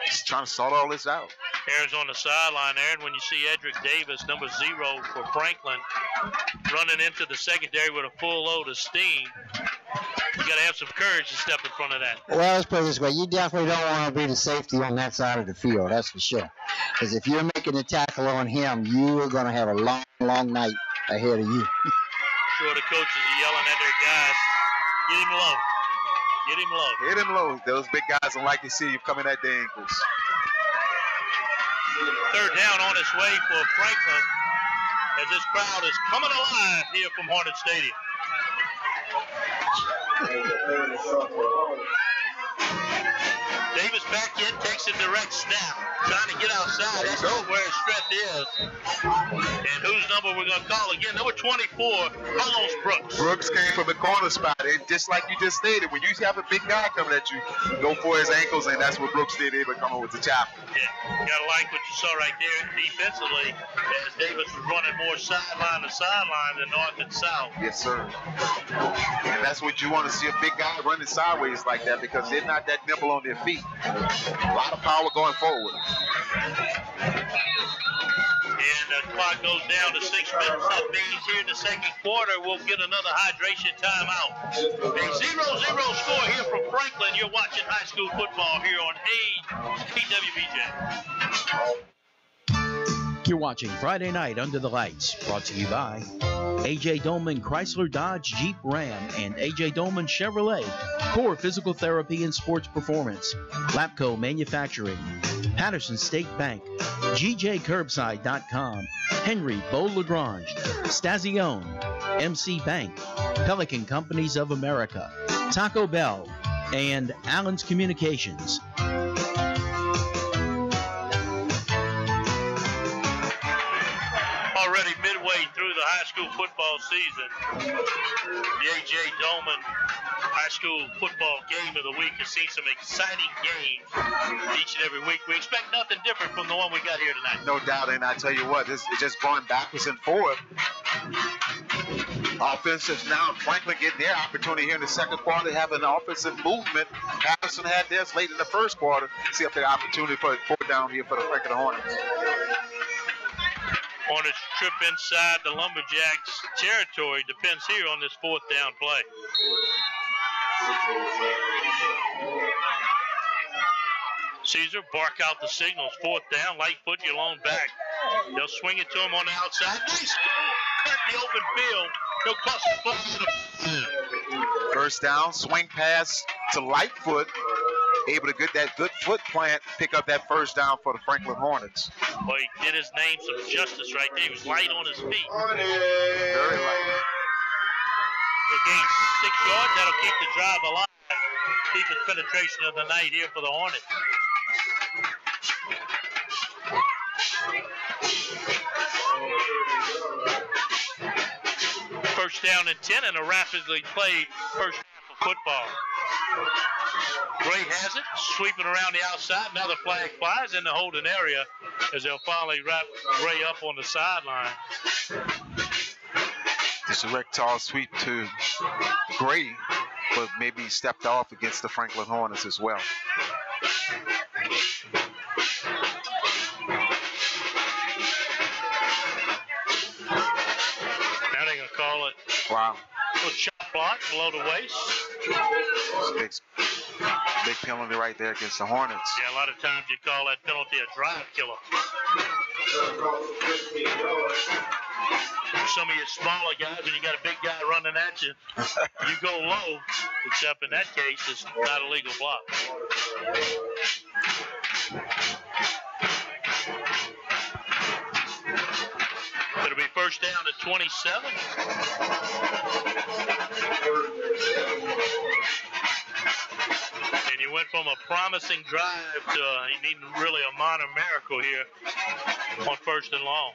He's trying to sort all this out. Aaron's on the sideline, Aaron, when you see Edric Davis, number zero for Franklin, running into the secondary with a full load of steam, you got to have some courage to step in front of that. Well, let's put it this way. You definitely don't want to be the safety on that side of the field, that's for sure. Because if you're making a tackle on him, you are going to have a long, long night ahead of you. The coaches are yelling at their guys, get him low. Get him low. Hit him low. Those big guys don't like to see you coming at their ankles. Third down on its way for Franklin as this crowd is coming alive here from Hornet Stadium. Davis back in, takes a direct snap, trying to get outside. That's where his strength is. And whose number we're going to call again? Number 24, Carlos Brooks. Brooks came from the corner spot. And just like you just stated, when you have a big guy coming at you, go for his ankles, and that's what Brooks did. Able to come up with the tackle. Yeah, gotta like what you saw right there defensively as Davis was running more sideline to sideline than north and south. Yes, sir. And that's what you want to see a big guy running sideways like that because they're not that nimble on their feet. A lot of power going forward. And the clock goes down to six minutes. That means here in the second quarter, we'll get another hydration timeout. A 0 0 score here from Franklin. You're watching high school football here on KWBJ. You're watching Friday Night Under the Lights, brought to you by AJ Doman Chrysler Dodge Jeep Ram and AJ Doman Chevrolet, Core Physical Therapy and Sports Performance, Lapco Manufacturing, Patterson State Bank, GJCurbside.com, Henry Beau Lagrange, Stazione, MC Bank, Pelican Companies of America, Taco Bell, and Allen's Communications. Season, the A.J. Doman high school football game of the week has seen some exciting games each and every week. We expect nothing different from the one we got here tonight. No doubt, and I tell you what, this is just going backwards and forward. Offensive now, Franklin getting their opportunity here in the second quarter, having an offensive movement. Patterson had theirs late in the first quarter. See if they opportunity for a fourth down here for the Franklin Hornets. Hornets trip inside the Lumberjacks territory depends here on this fourth down play. Caesar bark out the signals. Fourth down, Lightfoot, your lone back. They'll swing it to him on the outside. Nice cut in the open field. He'll cross the First down, swing pass to Lightfoot. Able to get that good foot plant, pick up that first down for the Franklin Hornets. Boy, he did his name some justice right there. He was light on his feet. Very light. He'll gain six yards. That'll keep the drive alive. Deepest penetration of the night here for the Hornets. First down and 10 and a rapidly played first half of football. Gray has it, sweeping around the outside. Another flag flies in the holding area as they'll finally wrap Gray up on the sideline. This direct tall sweep to Gray, but maybe stepped off against the Franklin Hornets as well. Now they're going to call it Wow. Little below the waist. Big, big penalty right there against the Hornets. Yeah, a lot of times you call that penalty a drive killer. Some of your smaller guys, when you got a big guy running at you, you go low, except in that case, it's not a legal block. First down at 27. And you went from a promising drive to uh, you need really a minor miracle here on first and long.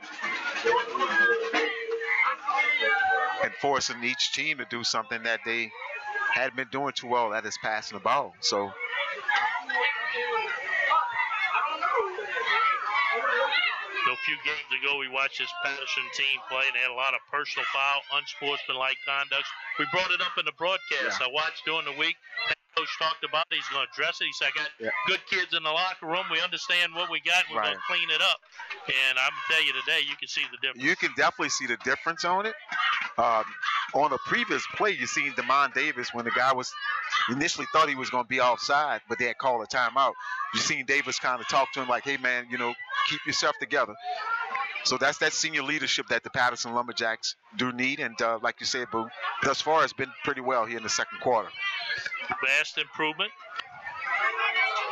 And forcing each team to do something that they hadn't been doing too well, that is passing the ball. So So a few games ago, we watched this Patterson team play, and they had a lot of personal foul, unsportsmanlike conduct. We brought it up in the broadcast. I watched during the week. Coach talked about it. He's going to address it. He said, I got Yeah. good kids in the locker room. We understand what we got, we're going to clean it up. And I'm going to tell you today, you can see the difference. you can definitely see the difference on it. Um, on a previous play, you seen Demond Davis when the guy was initially thought he was going to be offside, but they had called a timeout. You seen Davis kind of talk to him like, "Hey man, you know, keep yourself together." So that's that senior leadership that the Patterson Lumberjacks do need, and uh, like you said, Boo, thus far it's been pretty well here in the second quarter. vast improvement.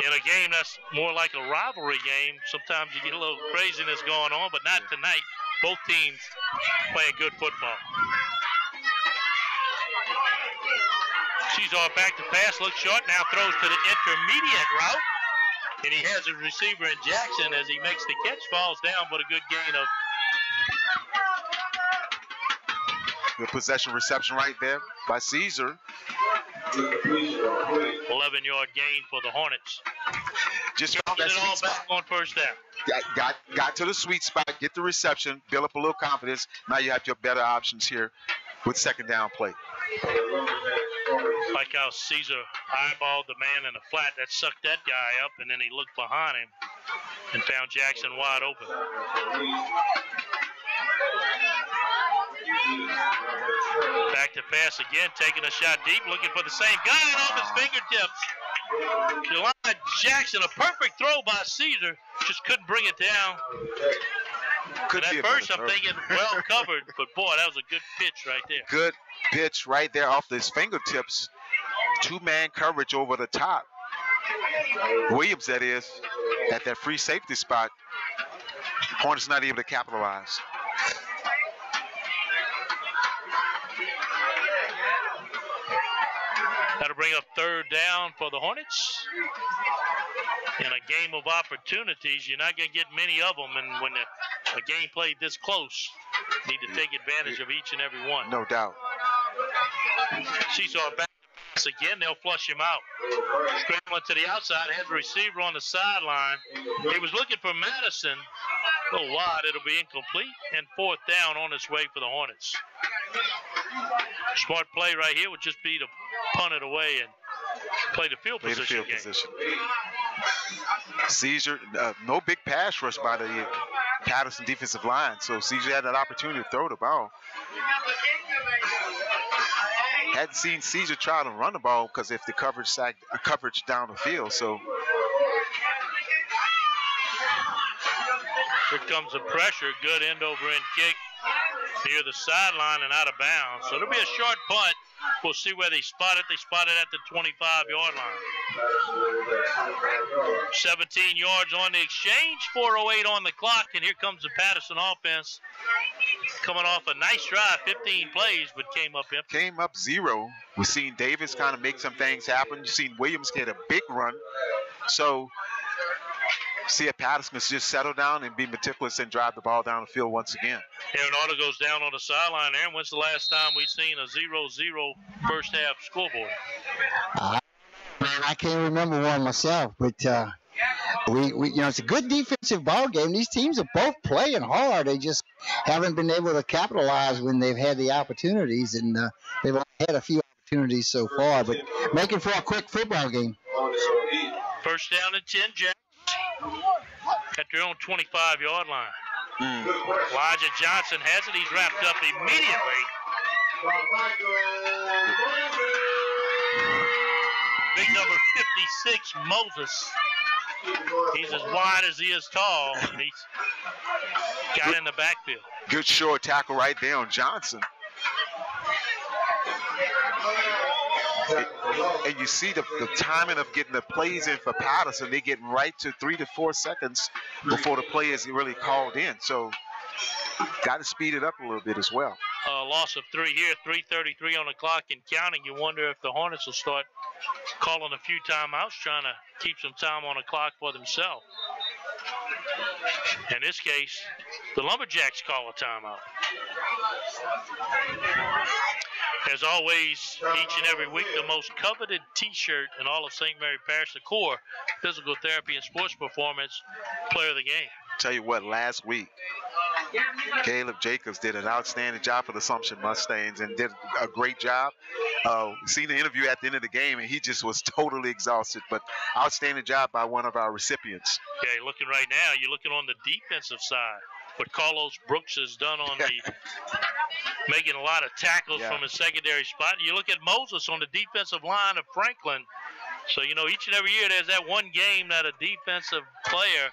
In a game that's more like a rivalry game, sometimes you get a little craziness going on, but not tonight. Both teams playing good football. Cesar back to pass, looks short, now throws to the intermediate route. And he has a receiver in Jackson as he makes the catch, falls down, but a good gain of Good possession reception right there by Caesar. 11 yard gain for the Hornets. Just that it all spot. back on first down. got, got got to the sweet spot, get the reception, build up a little confidence. Now you have your better options here with second down play. Like how Caesar eyeballed the man in the flat that sucked that guy up, and then he looked behind him and found Jackson wide open. Back to pass again, taking a shot deep, looking for the same guy off his fingertips. Jelani Jackson, a perfect throw by Caesar, just couldn't bring it down. Could at first, I'm thinking well covered, but boy, that was a good pitch right there. Good pitch right there off his fingertips. Two man coverage over the top. Williams, that is, at that free safety spot. Hornets not able to capitalize. That'll bring up third down for the Hornets. In a game of opportunities, you're not going to get many of them. And when the, a game played this close, Need to take advantage of each and every one. No doubt. Caesar back to pass again. They'll flush him out. Scrambling to the outside. Has a receiver on the sideline. He was looking for Madison. A little wide. It'll be incomplete. And fourth down on its way for the Hornets. Smart play right here would just be to punt it away and play the field Play the position field game. position. Caesar, uh, no big pass rush by the Patterson defensive line, so Caesar had that opportunity to throw the ball. Hadn't seen Caesar try to run the ball because if the coverage sacked, uh, coverage down the field, so Here comes the pressure. Good end over end kick near the sideline and out of bounds. So it'll be a short punt. We'll see where they spot it. They spot it at the 25 yard line. 17 yards on the exchange, 4.08 on the clock, and here comes the Patterson offense coming off a nice drive, 15 plays, but came up empty. came up zero. We've seen Davis kind of make some things happen. You've seen Williams get a big run. So see if Patterson can just settle down and be meticulous and drive the ball down the field once again. Aaron Orta goes down on the sideline. Aaron, when's the last time we've seen a 0-0 first half scoreboard? Man, I can't remember one myself, but uh, we, we, you know, it's a good defensive ball game. These teams are both playing hard. They just haven't been able to capitalize when they've had the opportunities, and uh, they've only had a few opportunities so far. But making for a quick football game. First down and 10, Jack. At their own 25 yard line. Mm. Elijah Johnson has it. He's wrapped up immediately. Big number 56, Moses. He's as wide as he is tall. He's got in the backfield. Good short tackle right there on Johnson. And you see the, the timing of getting the plays in for Patterson. They get right to three to four seconds before the play is really called in. So got to speed it up a little bit as well. Uh, loss of three here, 3.33 on the clock and counting. You wonder if the Hornets will start calling a few timeouts, trying to keep some time on the clock for themselves. In this case, the Lumberjacks call a timeout. As always, each and every week, the most coveted T-shirt in all of St. Mary Parish, the core physical therapy and sports performance player of the game. Tell you what, last week, Caleb Jacobs did an outstanding job for the Assumption Mustangs and did a great job. Uh, seen the interview at the end of the game, and he just was totally exhausted. But outstanding job by one of our recipients. Okay, looking right now, you're looking on the defensive side. What Carlos Brooks has done on the making a lot of tackles Yeah. from his secondary spot. You look at Moses on the defensive line of Franklin. So you know each and every year there's that one game that a defensive player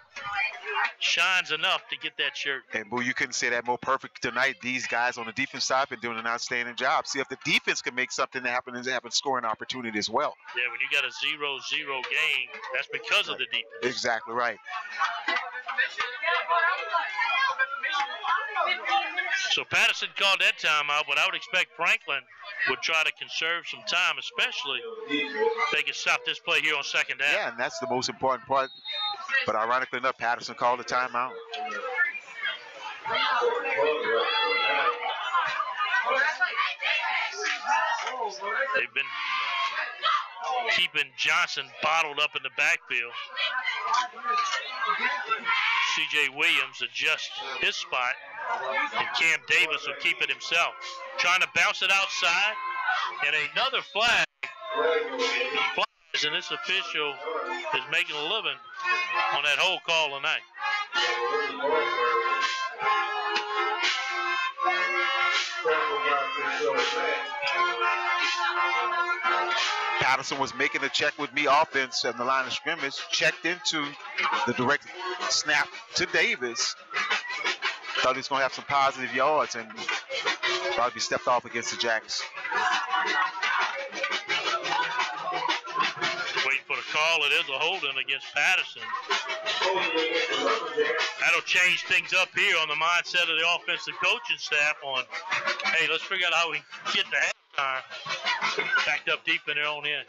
shines enough to get that shirt. And Boo, you couldn't say that more perfect tonight. These guys on the defense side have been doing an outstanding job. See if the defense can make something happen and have a scoring opportunity as well. Yeah, when you got a zero-zero game, that's because of the defense. Exactly right. So Patterson called that timeout, but I would expect Franklin would try to conserve some time, especially if they can stop this play here on second down. Yeah, and that's the most important part. But ironically enough, Patterson called a timeout. They've been keeping Johnson bottled up in the backfield. CJ Williams adjusts his spot, and Cam Davis will keep it himself. Trying to bounce it outside, and another flag flies, and this official is making a living on that whole call tonight. Patterson was making a check with me offense and the line of scrimmage, checked into the direct snap to Davis. Thought he was going to have some positive yards and probably be stepped off against the Jacks. Waiting for the call. It is a holding against Patterson. That'll change things up here on the mindset of the offensive coaching staff on, hey, let's figure out how we get the halftime backed up deep in their own end.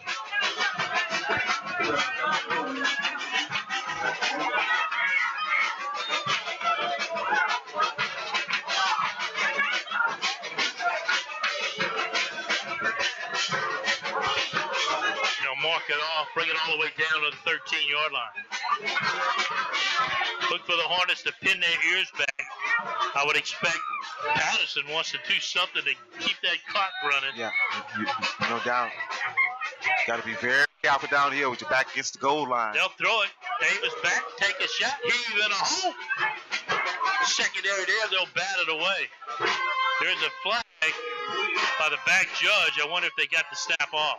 It off, bring it all the way down to the 13 yard line. Look for the Hornets to pin their ears back. I would expect Patterson wants to do something to keep that clock running. Yeah, you, you, no doubt. Got to be very careful down here with your back against the goal line. They'll throw it. Davis back, take a shot, heave in a hole. Secondary there, they'll bat it away. There's a flag by the back judge. I wonder if they got the snap off.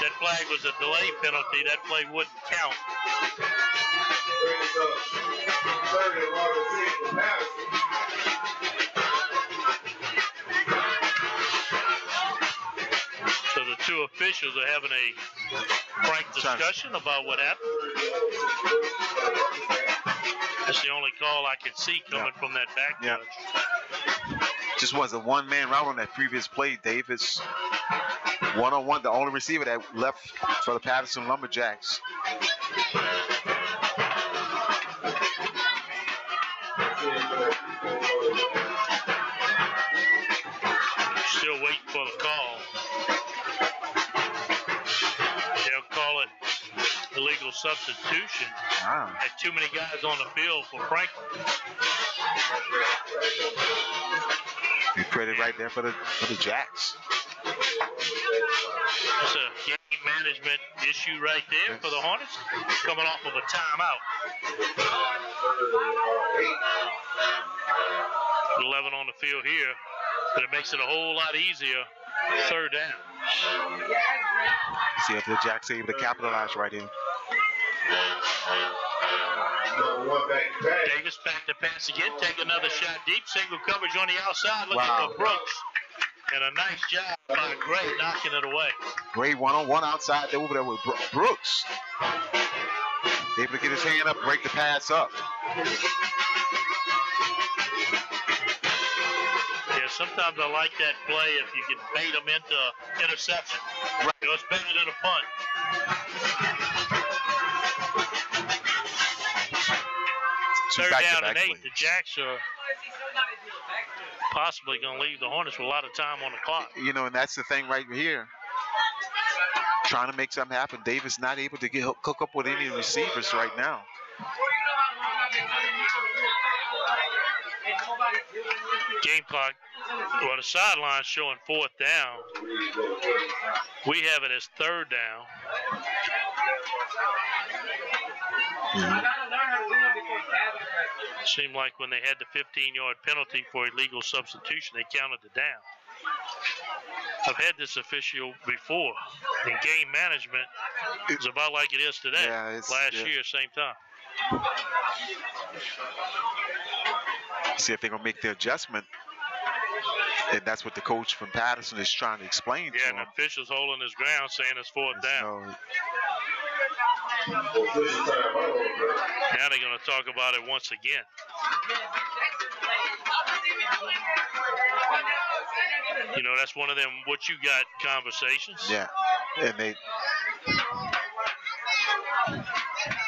That flag was a delay penalty. That play wouldn't count. So the two officials are having a frank discussion about what happened. That's the only call I could see coming Yeah. from that back Yeah. Just was a one man route on that previous play. Davis, one on one, the only receiver that left for the Patterson Lumberjacks. Still waiting for the call. They'll call it illegal substitution. Wow. Had too many guys on the field for Franklin. You put it right there for the for the Jacks. That's a game management issue right there for the Hornets. Coming off of a timeout. 11 on the field here, but it makes it a whole lot easier. Third down. See if the Jacks are able to capitalize right in. Davis back to pass again. Take another shot deep. Single coverage on the outside. Looking Wow. for Brooks. And a nice job by Gray knocking it away. Great one on one outside there over there with Brooks. Able to get his hand up, break the pass up. Yeah, sometimes I like that play if you can bait them into interception. Right. You know, it's better than a punt. Two Third back-to-back down and eight. plays. The Jacks are possibly going to leave the Hornets with a lot of time on the clock. You know, and that's the thing right here. Trying to make something happen. Davis not able to get cook up with any receivers right now. Game clock. Well, the sideline's showing fourth down. We have it as third down. Mm-hmm. Seemed like when they had the 15-yard penalty for illegal substitution, they counted it down. I've had this official before. In game management, it's about like it is today. Yeah, it's- Last yeah. year, same time. See if they're gonna make the adjustment. And that's what the coach from Patterson is trying to explain Yeah, to and him. official's holding his ground, saying it's fourth down. So, Now they're going to talk about it once again. You know, that's one of them what you got conversations. yeah, and they.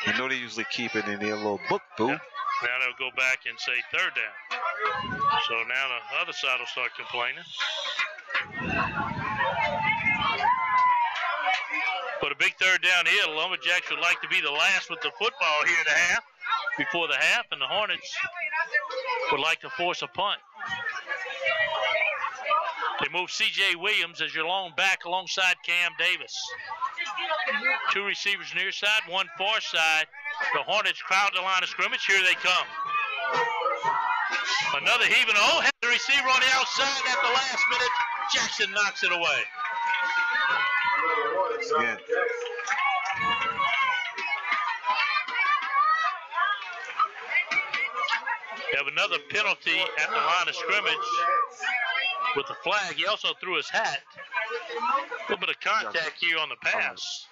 You know they usually keep it in their little book, boo. Yeah. Now they'll go back and say third down. So now the other side will start complaining. A big third down here. Lumberjacks would like to be the last with the football here in the half, before the half, and the Hornets would like to force a punt. They move C.J. Williams as your long back alongside Cam Davis. Two receivers near side, one far side. The Hornets crowd the line of scrimmage. Here they come. Another heaving oh, has the receiver on the outside at the last minute. Jackson knocks it away. Have another penalty at the line of scrimmage with the flag. He also threw his hat. A little bit of contact here on the pass.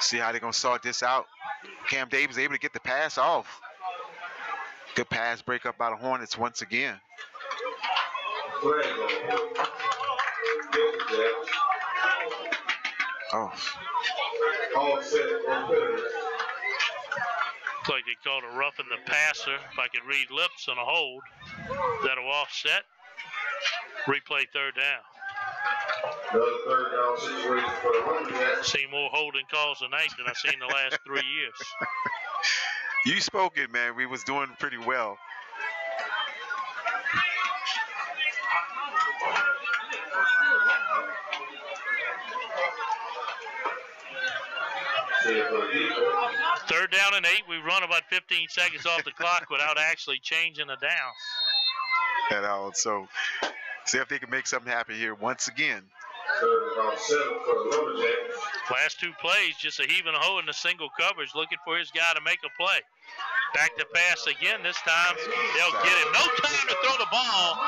See how they're gonna sort this out. Cam Davis able to get the pass off. Good pass break up by the Hornets once again. Oh, All set. All good. Looks like they called a roughing the passer. If I could read lips on a hold. That'll offset. Replay third down. Another third down situation for the Lumberjacks. Seen more holding calls tonight than I've seen the last three years. You spoke it, man. We was doing pretty well. See it for the defense. Third down and eight. We run about 15 seconds off the clock without actually changing a down. At all. Uh, so see if they can make something happen here once again. Third and about seven for the Lumberjacks. Last two plays, just a heave and a hoe in the single coverage, looking for his guy to make a play. Back to pass again. This time they'll get him. No time to throw the ball.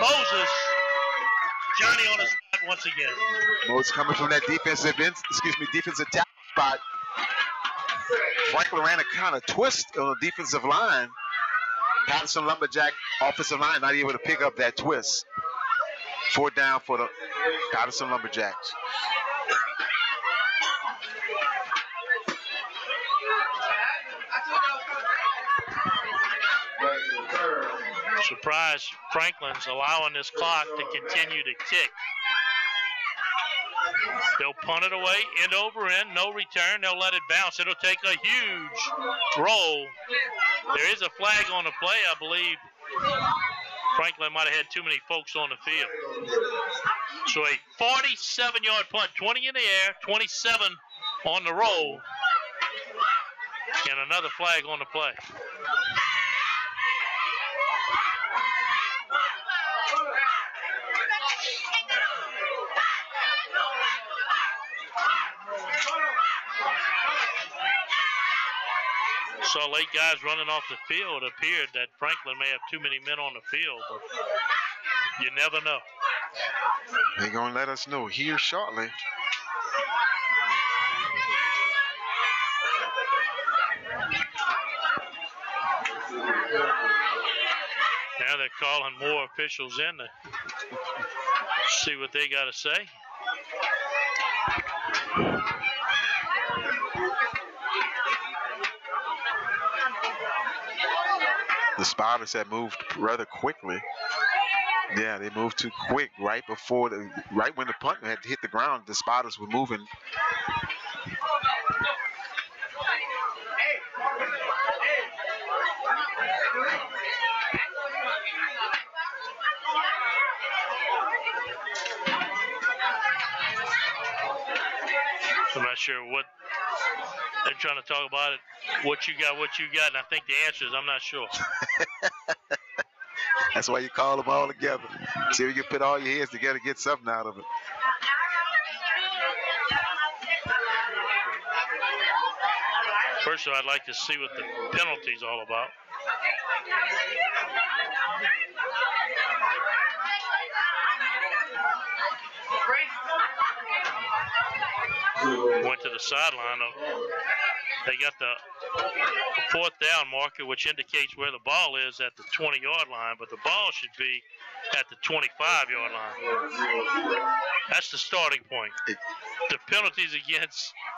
Moses, Johnny on the spot once again. Most coming from that defensive, end, excuse me, defensive tackle spot. Franklin ran a kind of twist on the defensive line. Patterson Lumberjack offensive line not able to pick up that twist. Fourth down for the Patterson Lumberjacks. Back to the turn. Surprise, Franklin's allowing this clock to continue to tick. They'll punt it away, end over end, no return. They'll let it bounce. It'll take a huge roll. There is a flag on the play, I believe. Franklin might have had too many folks on the field. So a 47 yard punt, 20 in the air, 27 on the roll, and another flag on the play. Saw late guys running off the field. It appeared that Franklin may have too many men on the field, but you never know. They're going to let us know here shortly. Now they're calling more officials in to see what they got to say. The Spiders had moved rather quickly. Yeah, they moved too quick right before the right when the punt had hit the ground. The Spiders were moving. I'm not sure what they're trying to talk about it. What you got, what you got, and I think the answer is I'm not sure. That's why you call them all together. See if you can put all your heads together, to get something out of it. First of all, I'd like to see what the penalty's all about. Went to the sideline. They got the fourth down marker, which indicates where the ball is at the 20 yard line, but the ball should be at the 25 yard line. That's the starting point. The penalties against